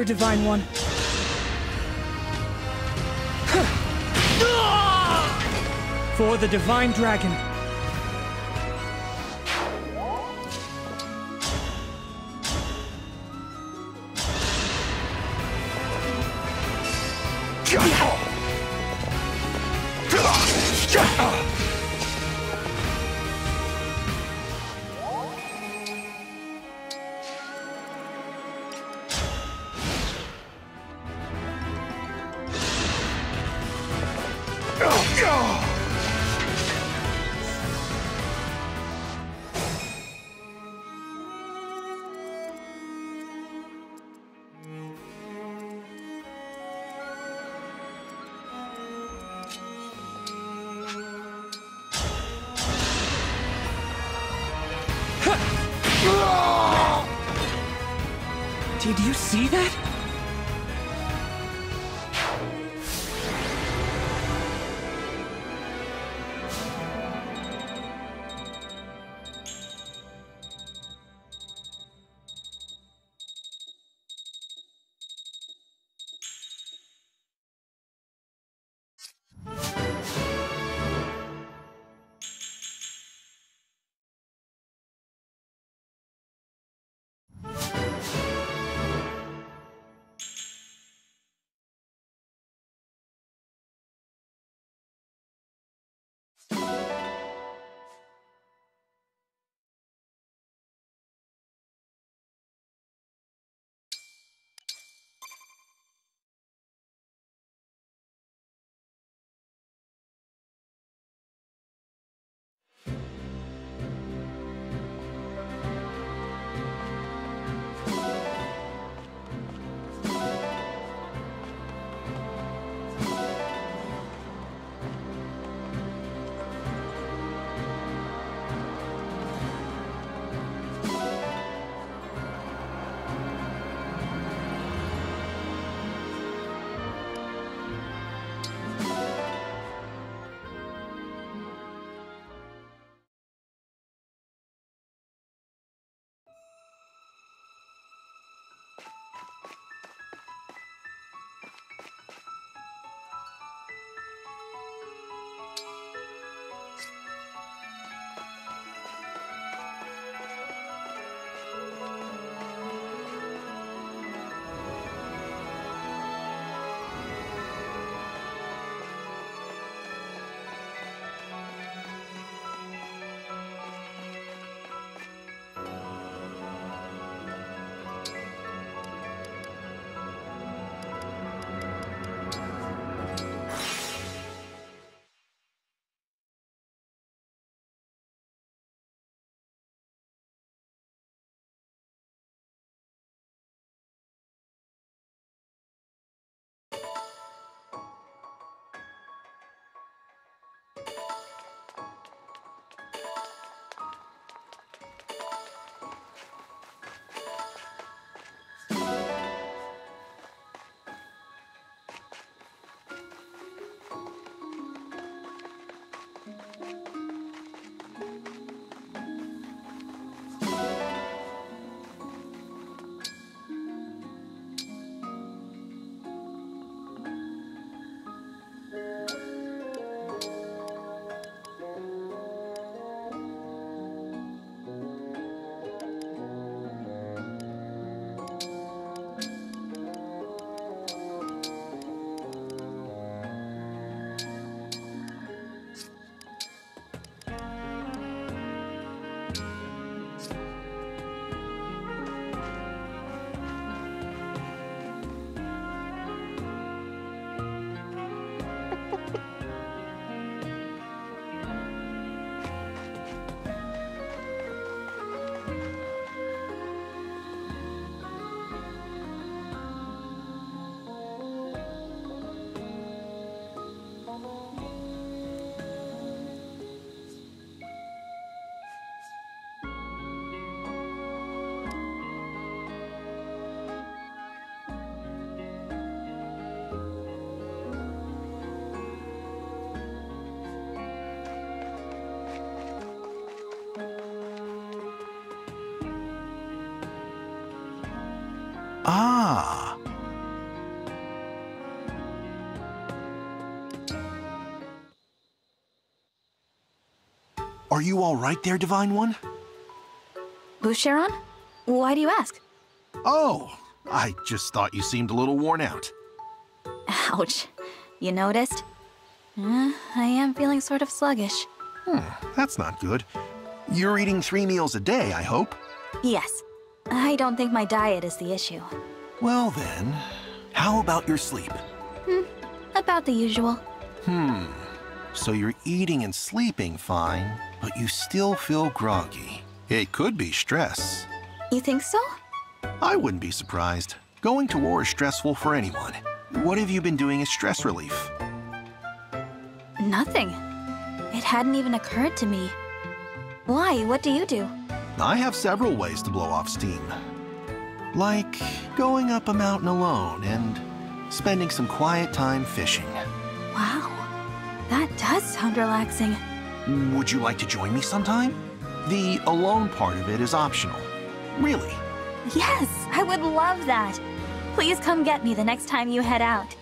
Here, Divine One. For the Divine Dragon. You see that? Are you all right there, Divine One? Boucheron? Why do you ask? Oh, I just thought you seemed a little worn out. Ouch. You noticed? Uh, I am feeling sort of sluggish. Hmm, that's not good. You're eating three meals a day, I hope? Yes. I don't think my diet is the issue. Well then, how about your sleep? Hmm, about the usual. Hmm, so you're eating and sleeping fine, but you still feel groggy. It could be stress. You think so? I wouldn't be surprised. Going to war is stressful for anyone. What have you been doing as stress relief? Nothing. It hadn't even occurred to me. Why? What do you do? I have several ways to blow off steam. Like going up a mountain alone and spending some quiet time fishing. Wow. That does sound relaxing. Would you like to join me sometime? The alone part of it is optional. Really. Yes, I would love that. Please come get me the next time you head out.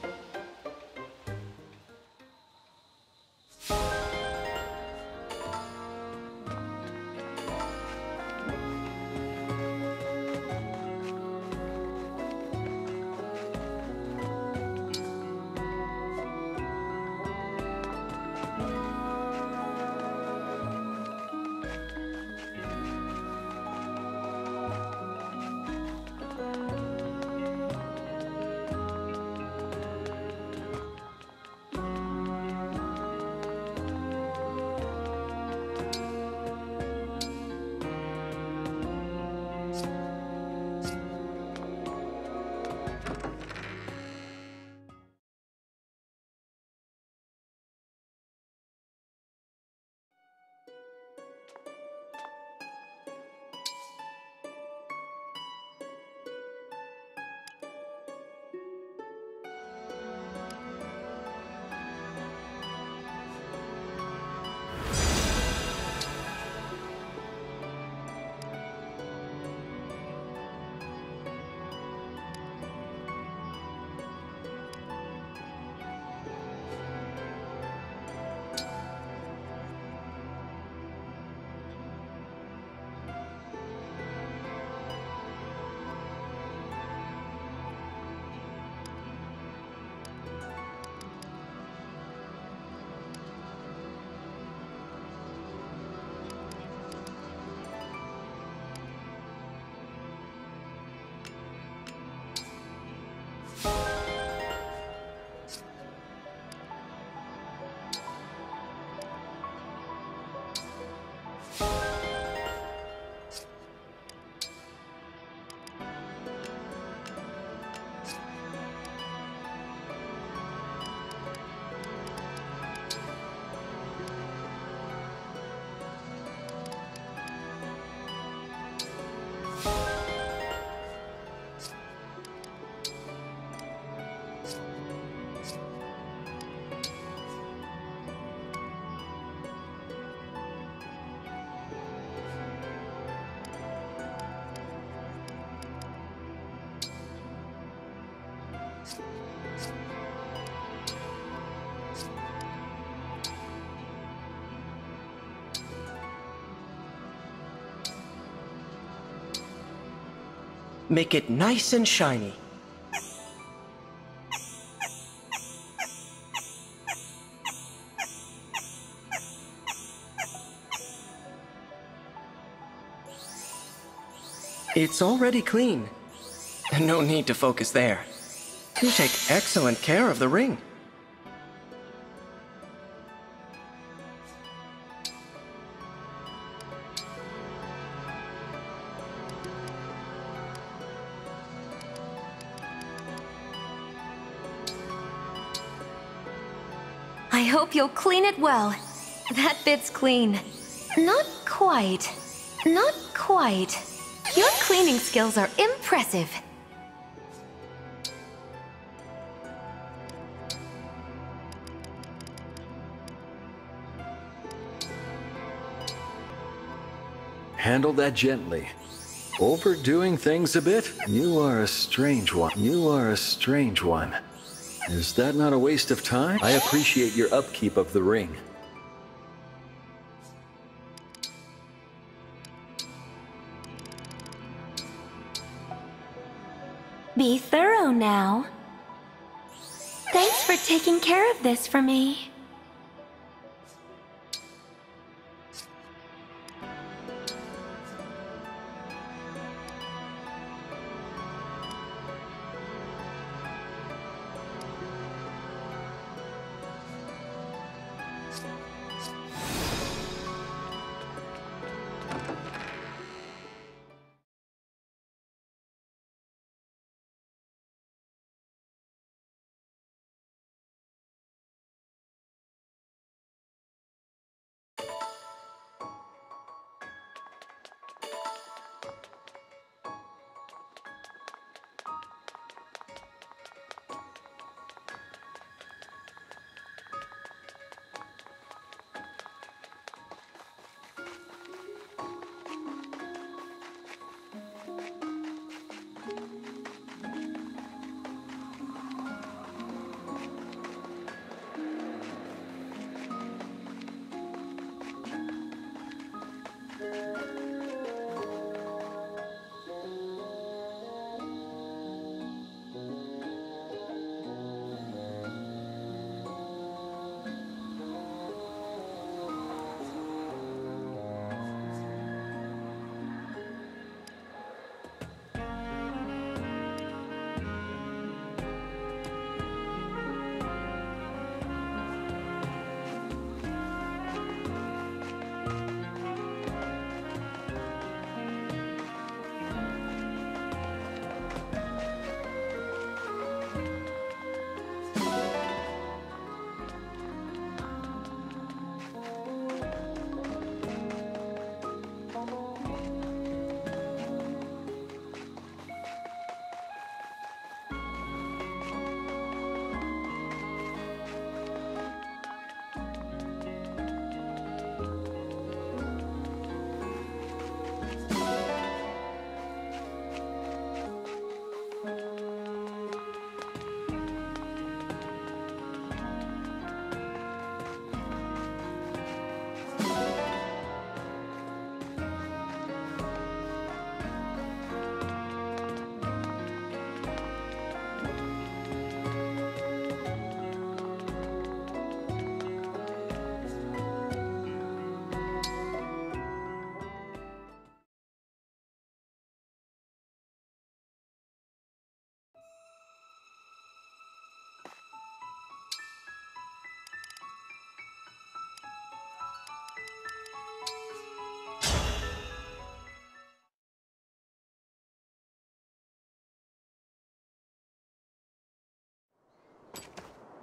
Make it nice and shiny. It's already clean. No need to focus there. You take excellent care of the ring. I hope you'll clean it well. That bit's clean. Not quite. Not quite. Your cleaning skills are impressive. Handle that gently. Overdoing things a bit? You are a strange one. You are a strange one. Is that not a waste of time? I appreciate your upkeep of the ring. Be thorough now. Thanks for taking care of this for me.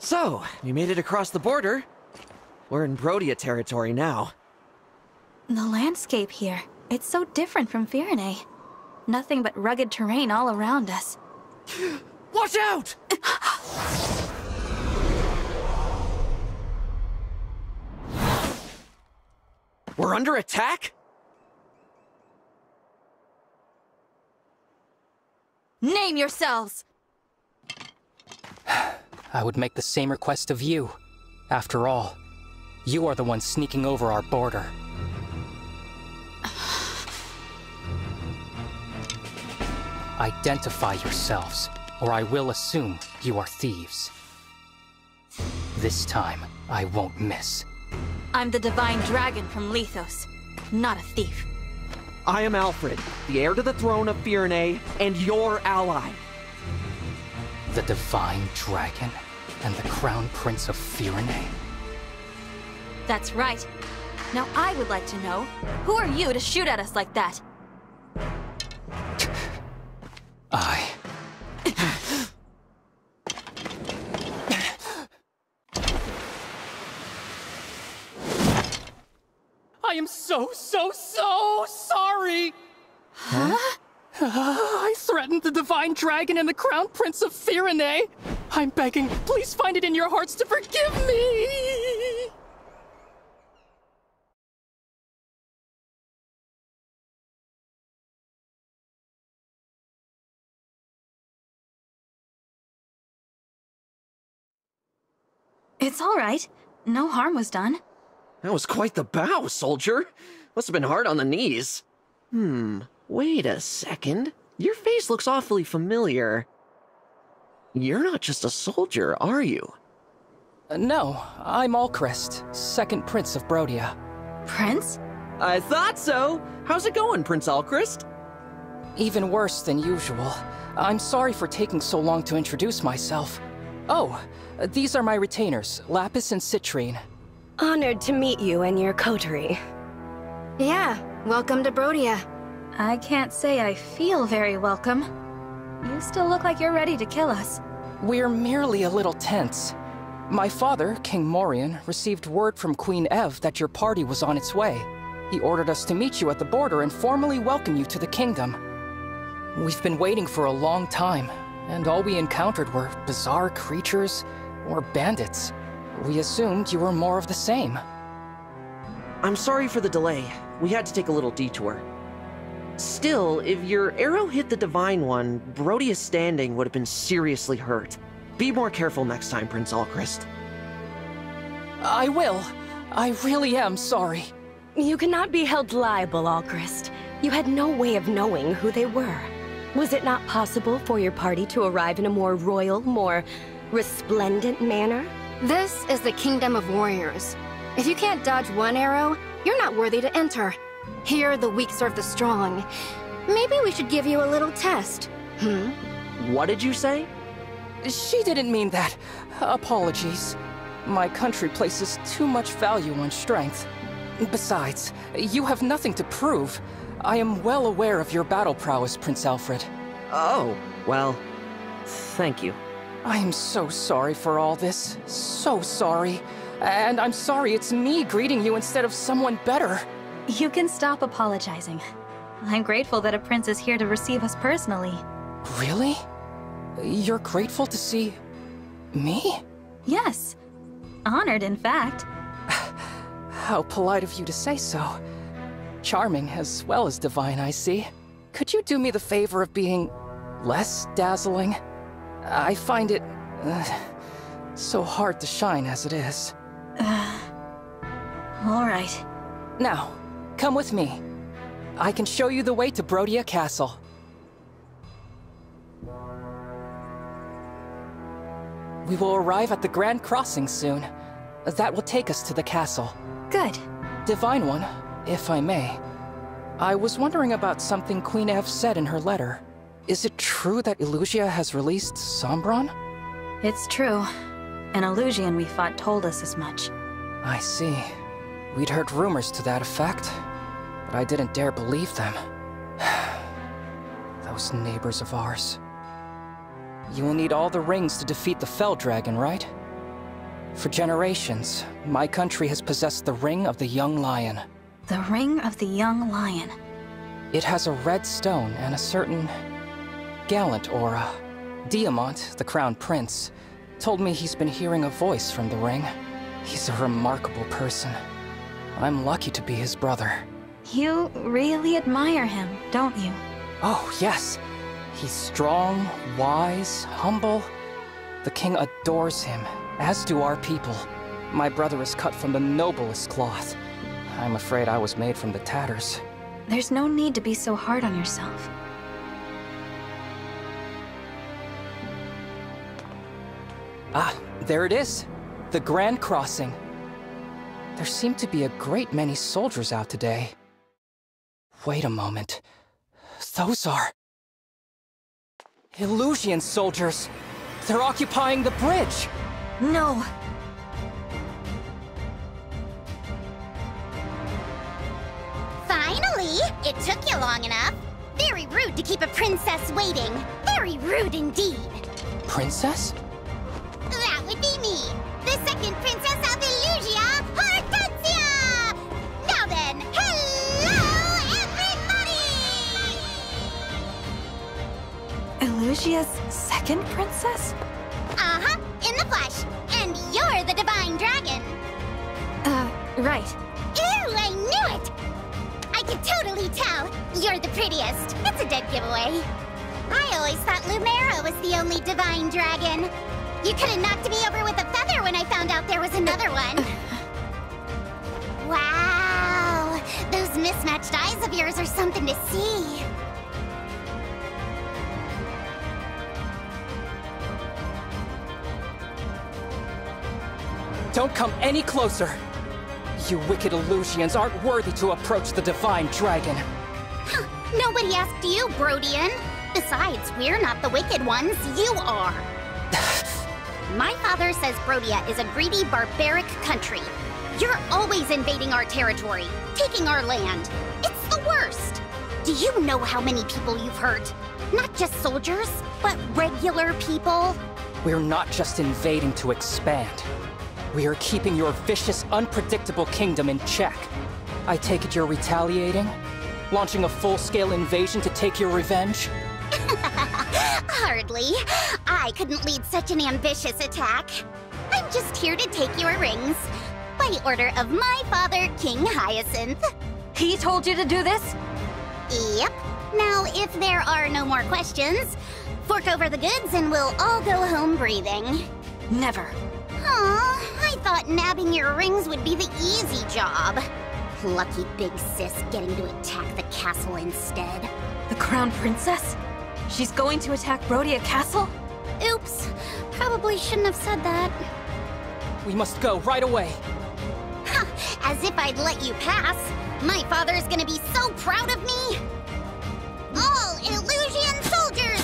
So, we made it across the border. We're in Brodia territory now. The landscape here, it's so different from Firene. Nothing but rugged terrain all around us. Watch out! We're under attack? Name yourselves! I would make the same request of you. After all, you are the one sneaking over our border. Identify yourselves, or I will assume you are thieves. This time, I won't miss. I'm the Divine Dragon from Lythos, not a thief. I am Alfred, the heir to the throne of Firene, and your ally. The Divine Dragon and the Crown Prince of Firene? That's right. Now I would like to know, who are you to shoot at us like that? I... I am so, so, so sorry! Huh? Ah, I threatened the Divine Dragon and the Crown Prince of Firene. I'm begging, please find it in your hearts to forgive me! It's all right. No harm was done. That was quite the bow, soldier. Must have been hard on the knees. Hmm, wait a second. Your face looks awfully familiar. You're not just a soldier, are you? Uh, no, I'm Alcryst, second prince of Brodia. Prince? I thought so. How's it going, Prince Alcryst? Even worse than usual. I'm sorry for taking so long to introduce myself. Oh, these are my retainers, Lapis and Citrine. Honored to meet you and your coterie. Yeah, welcome to Brodia. I can't say I feel very welcome. You still look like you're ready to kill us. We're merely a little tense. My father, King Morion, received word from Queen Ev that your party was on its way. He ordered us to meet you at the border and formally welcome you to the kingdom. We've been waiting for a long time, and all we encountered were bizarre creatures or bandits. We assumed you were more of the same. I'm sorry for the delay. We had to take a little detour. Still, if your arrow hit the Divine One, Brodia's standing would have been seriously hurt. Be more careful next time, Prince Alcryst. I will. I really am sorry. You cannot be held liable, Alcryst. You had no way of knowing who they were. Was it not possible for your party to arrive in a more royal, more resplendent manner? This is the Kingdom of Warriors. If you can't dodge one arrow, you're not worthy to enter. Here, the weak serve the strong. Maybe we should give you a little test. Hmm? What did you say? She didn't mean that. Apologies. My country places too much value on strength. Besides, you have nothing to prove. I am well aware of your battle prowess, Prince Alfred. Oh, well, thank you. I am so sorry for all this. So sorry. And I'm sorry it's me greeting you instead of someone better. You can stop apologizing. I'm grateful that a prince is here to receive us personally. Really? You're grateful to see... me? Yes. Honored, in fact. How polite of you to say so. Charming as well as divine, I see. Could you do me the favor of being less dazzling? I find it uh, so hard to shine as it is. Uh, all right. Now, come with me. I can show you the way to Brodia Castle. We will arrive at the Grand Crossing soon. That will take us to the castle. Good. Divine One, if I may. I was wondering about something Queen Ev said in her letter. Is it true that Elusia has released Sombron? It's true. An Elusian we fought told us as much. I see. We'd heard rumors to that effect, but I didn't dare believe them. Those neighbors of ours. You will need all the rings to defeat the Fell Dragon, right? For generations, my country has possessed the Ring of the Young Lion. The Ring of the Young Lion. It has a red stone and a certain gallant aura. Diamant, the Crown Prince, told me he's been hearing a voice from the ring. He's a remarkable person. I'm lucky to be his brother. You really admire him, don't you? Oh, yes. He's strong, wise, humble. The king adores him, as do our people. My brother is cut from the noblest cloth. I'm afraid I was made from the tatters. There's no need to be so hard on yourself. Ah, there it is. The Grand Crossing. There seem to be a great many soldiers out today. Wait a moment. Those are... Elusian soldiers! They're occupying the bridge! No! Finally! It took you long enough. Very rude to keep a princess waiting. Very rude indeed. Princess? That would be me, the second princess of Elusia, Hortensia! Now then, hello, everybody! Elusia's second princess? Uh-huh, in the flesh. And you're the Divine Dragon. Uh, right. Ew, I knew it! I could totally tell. You're the prettiest. It's a dead giveaway. I always thought Lumera was the only Divine Dragon. You could have knocked me over with a feather when I found out there was another one. wow! Those mismatched eyes of yours are something to see. Don't come any closer! You wicked Elusians aren't worthy to approach the Divine Dragon. Nobody asked you, Brodian. Besides, we're not the wicked ones, you are. My father says Brodia is a greedy, barbaric country. You're always invading our territory, taking our land. It's the worst. Do you know how many people you've hurt? Not just soldiers, but regular people. We're not just invading to expand. We are keeping your vicious, unpredictable kingdom in check. I take it you're retaliating? Launching a full-scale invasion to take your revenge? Hardly. I couldn't lead such an ambitious attack. I'm just here to take your rings. By order of my father, King Hyacinth. He told you to do this? Yep. Now, if there are no more questions, fork over the goods and we'll all go home breathing. Never. Aw, I thought nabbing your rings would be the easy job. Lucky big sis getting to attack the castle instead. The Crown Princess? She's going to attack Brodia Castle? Oops. Probably shouldn't have said that. We must go right away. As if I'd let you pass. My father's gonna be so proud of me. All Elusian soldiers,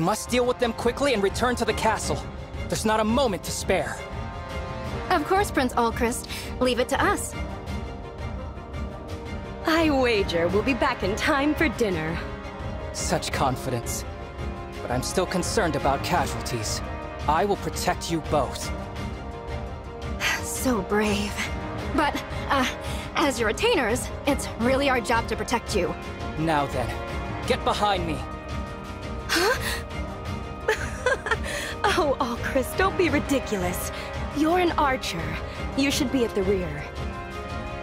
must deal with them quickly and return to the castle. There's not a moment to spare. Of course, Prince Alcryst. Leave it to us. I wager we'll be back in time for dinner. Such confidence. But I'm still concerned about casualties. I will protect you both. So brave. But, uh, as your retainers, it's really our job to protect you. Now then, get behind me. Be ridiculous. You're an archer. You should be at the rear.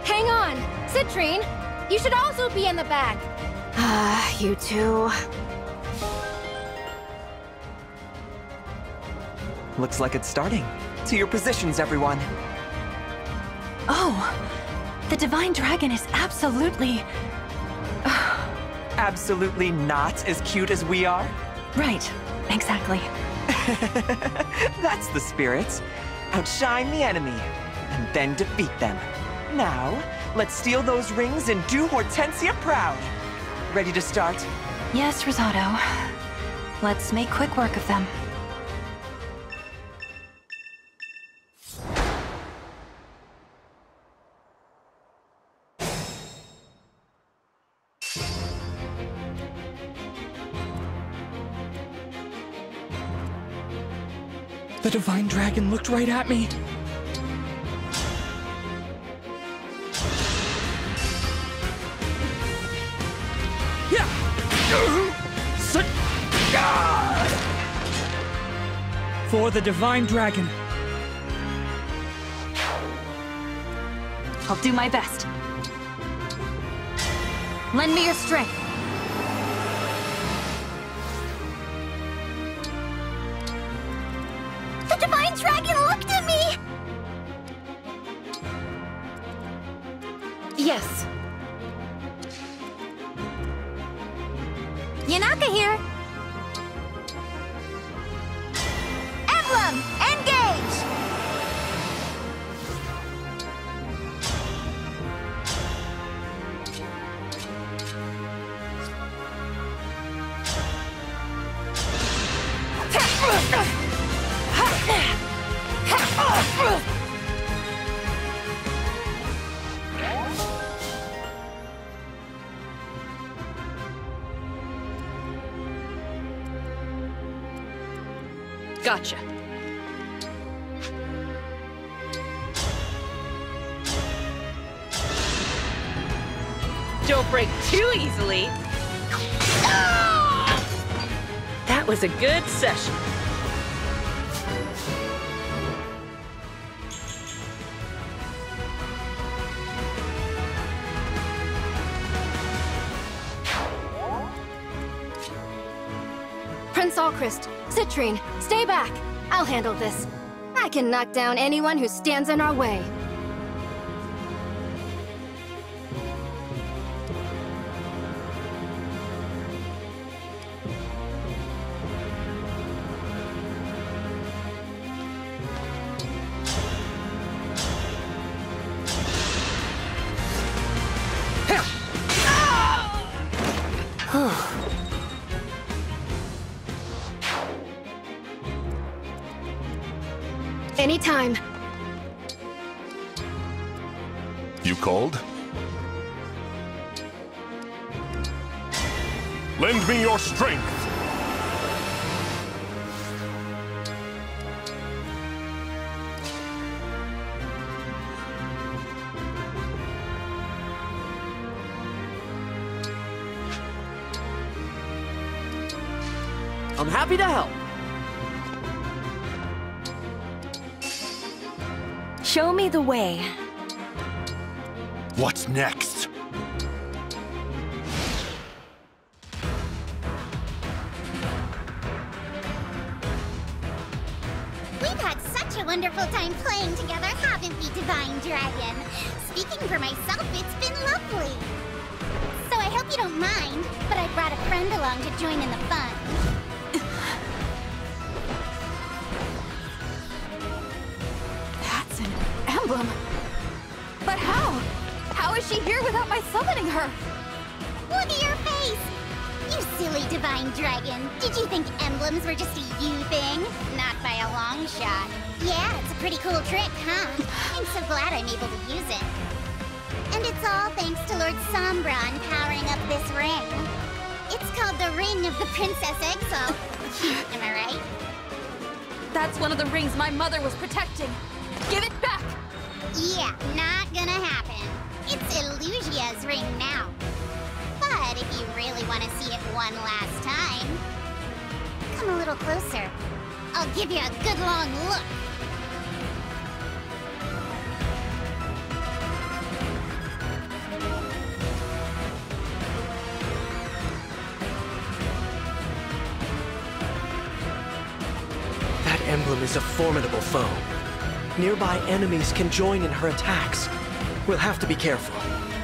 Hang on! Citrine! You should also be in the back! Ah, you two. Looks like it's starting. To your positions, everyone. Oh, the Divine Dragon is absolutely... Absolutely not as cute as we are? Right, exactly. That's the spirit. Outshine the enemy, and then defeat them. Now, let's steal those rings and do Hortensia proud. Ready to start? Yes, Rosado. Let's make quick work of them. The Divine Dragon looked right at me. For the Divine Dragon. I'll do my best. Lend me your strength. Gotcha. Can knock down anyone who stands in our way. can join in her attacks. We'll have to be careful.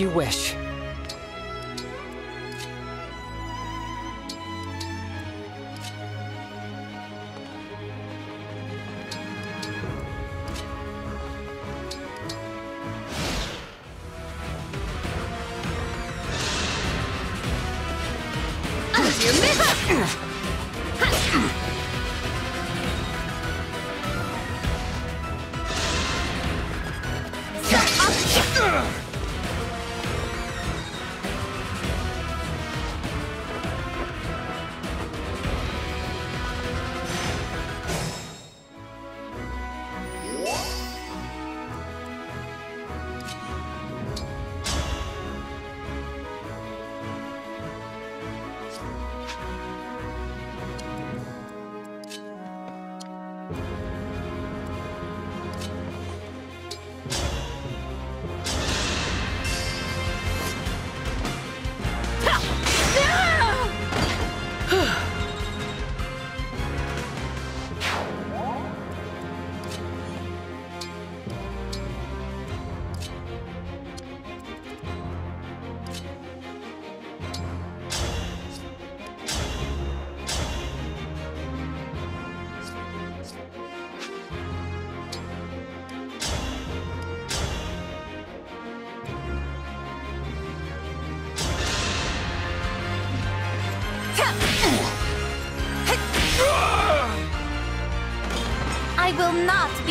you wish.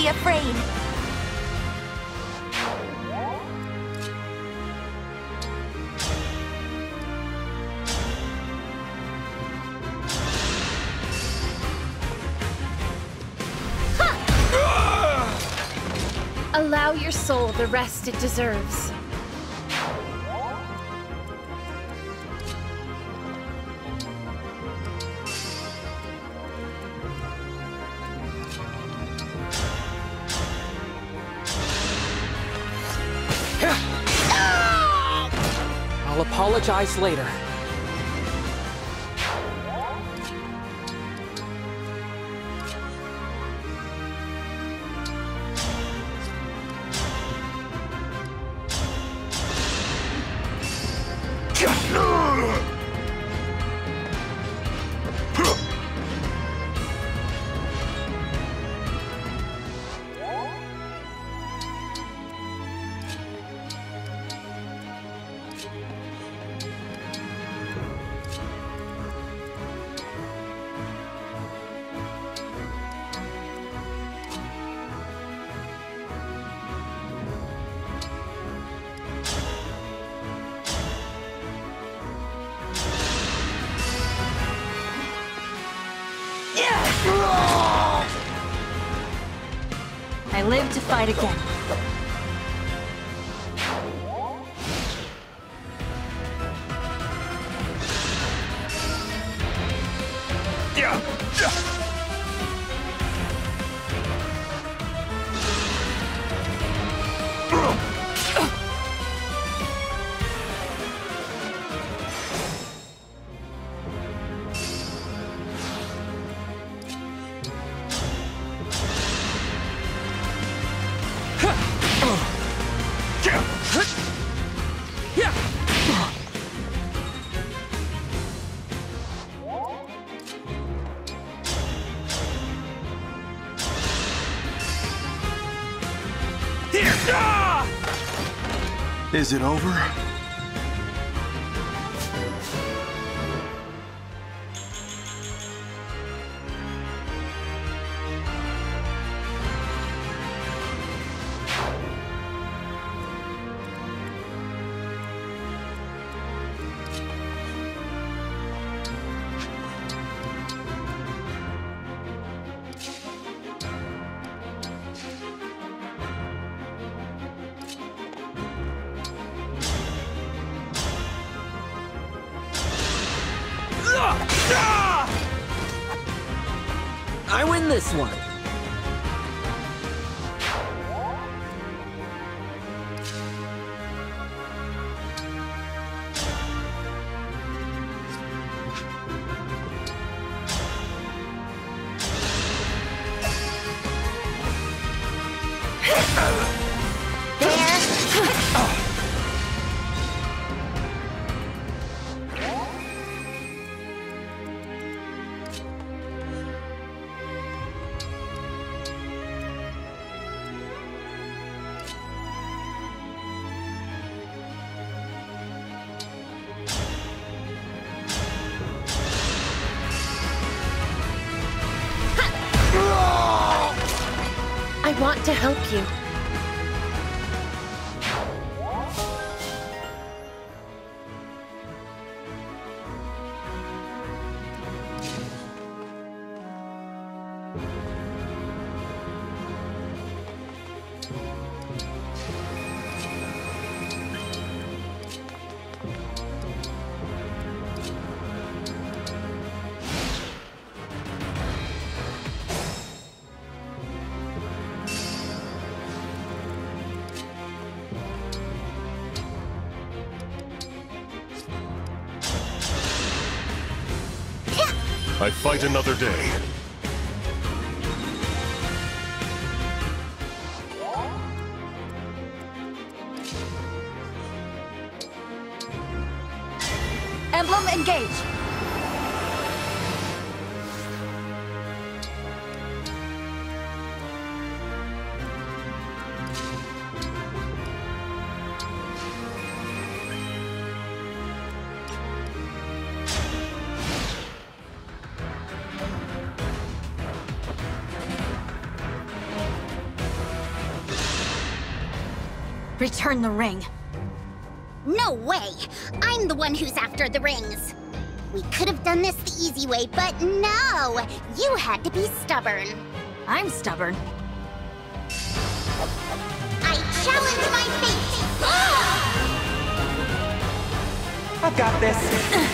Afraid. Allow your soul the rest it deserves. Apologize later. Is it over? Want to help you. Fight another day. Return the ring. No way! I'm the one who's after the rings. We could have done this the easy way, but no! You had to be stubborn. I'm stubborn. I challenge my fate! I've got this.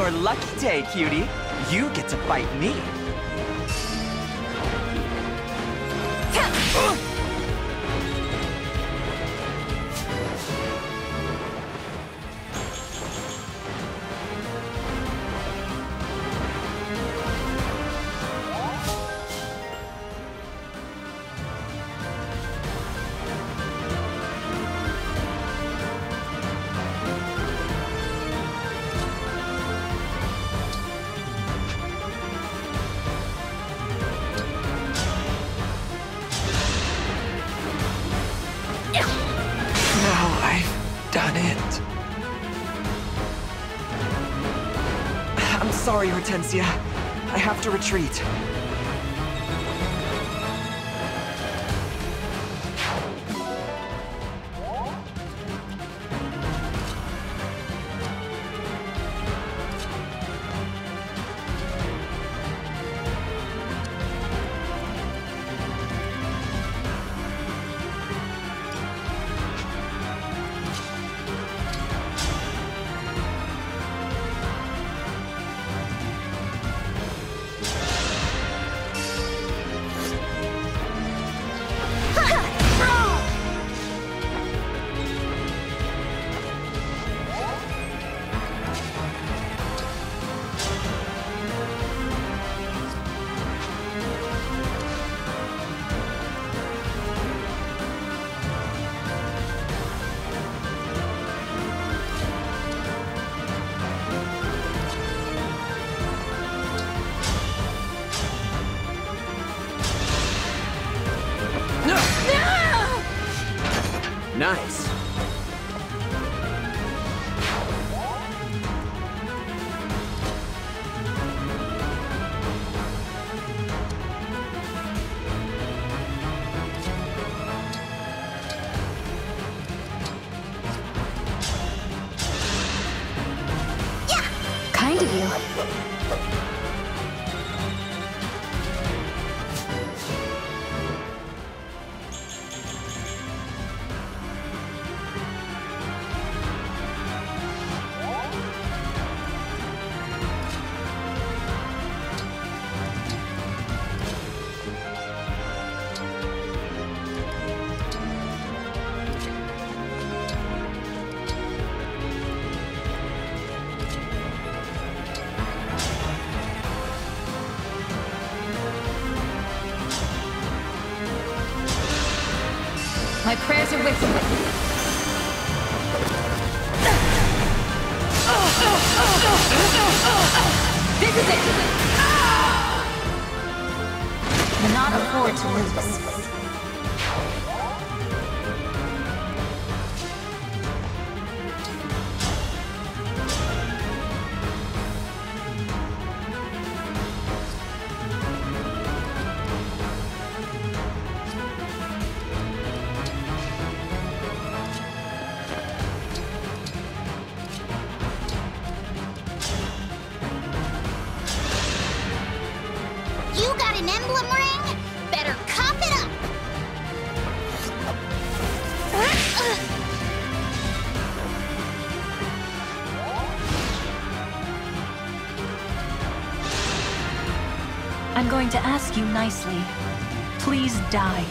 your lucky day, cutie. You get to fight me. Hortensia. I have to retreat. Going to ask you nicely. Please die.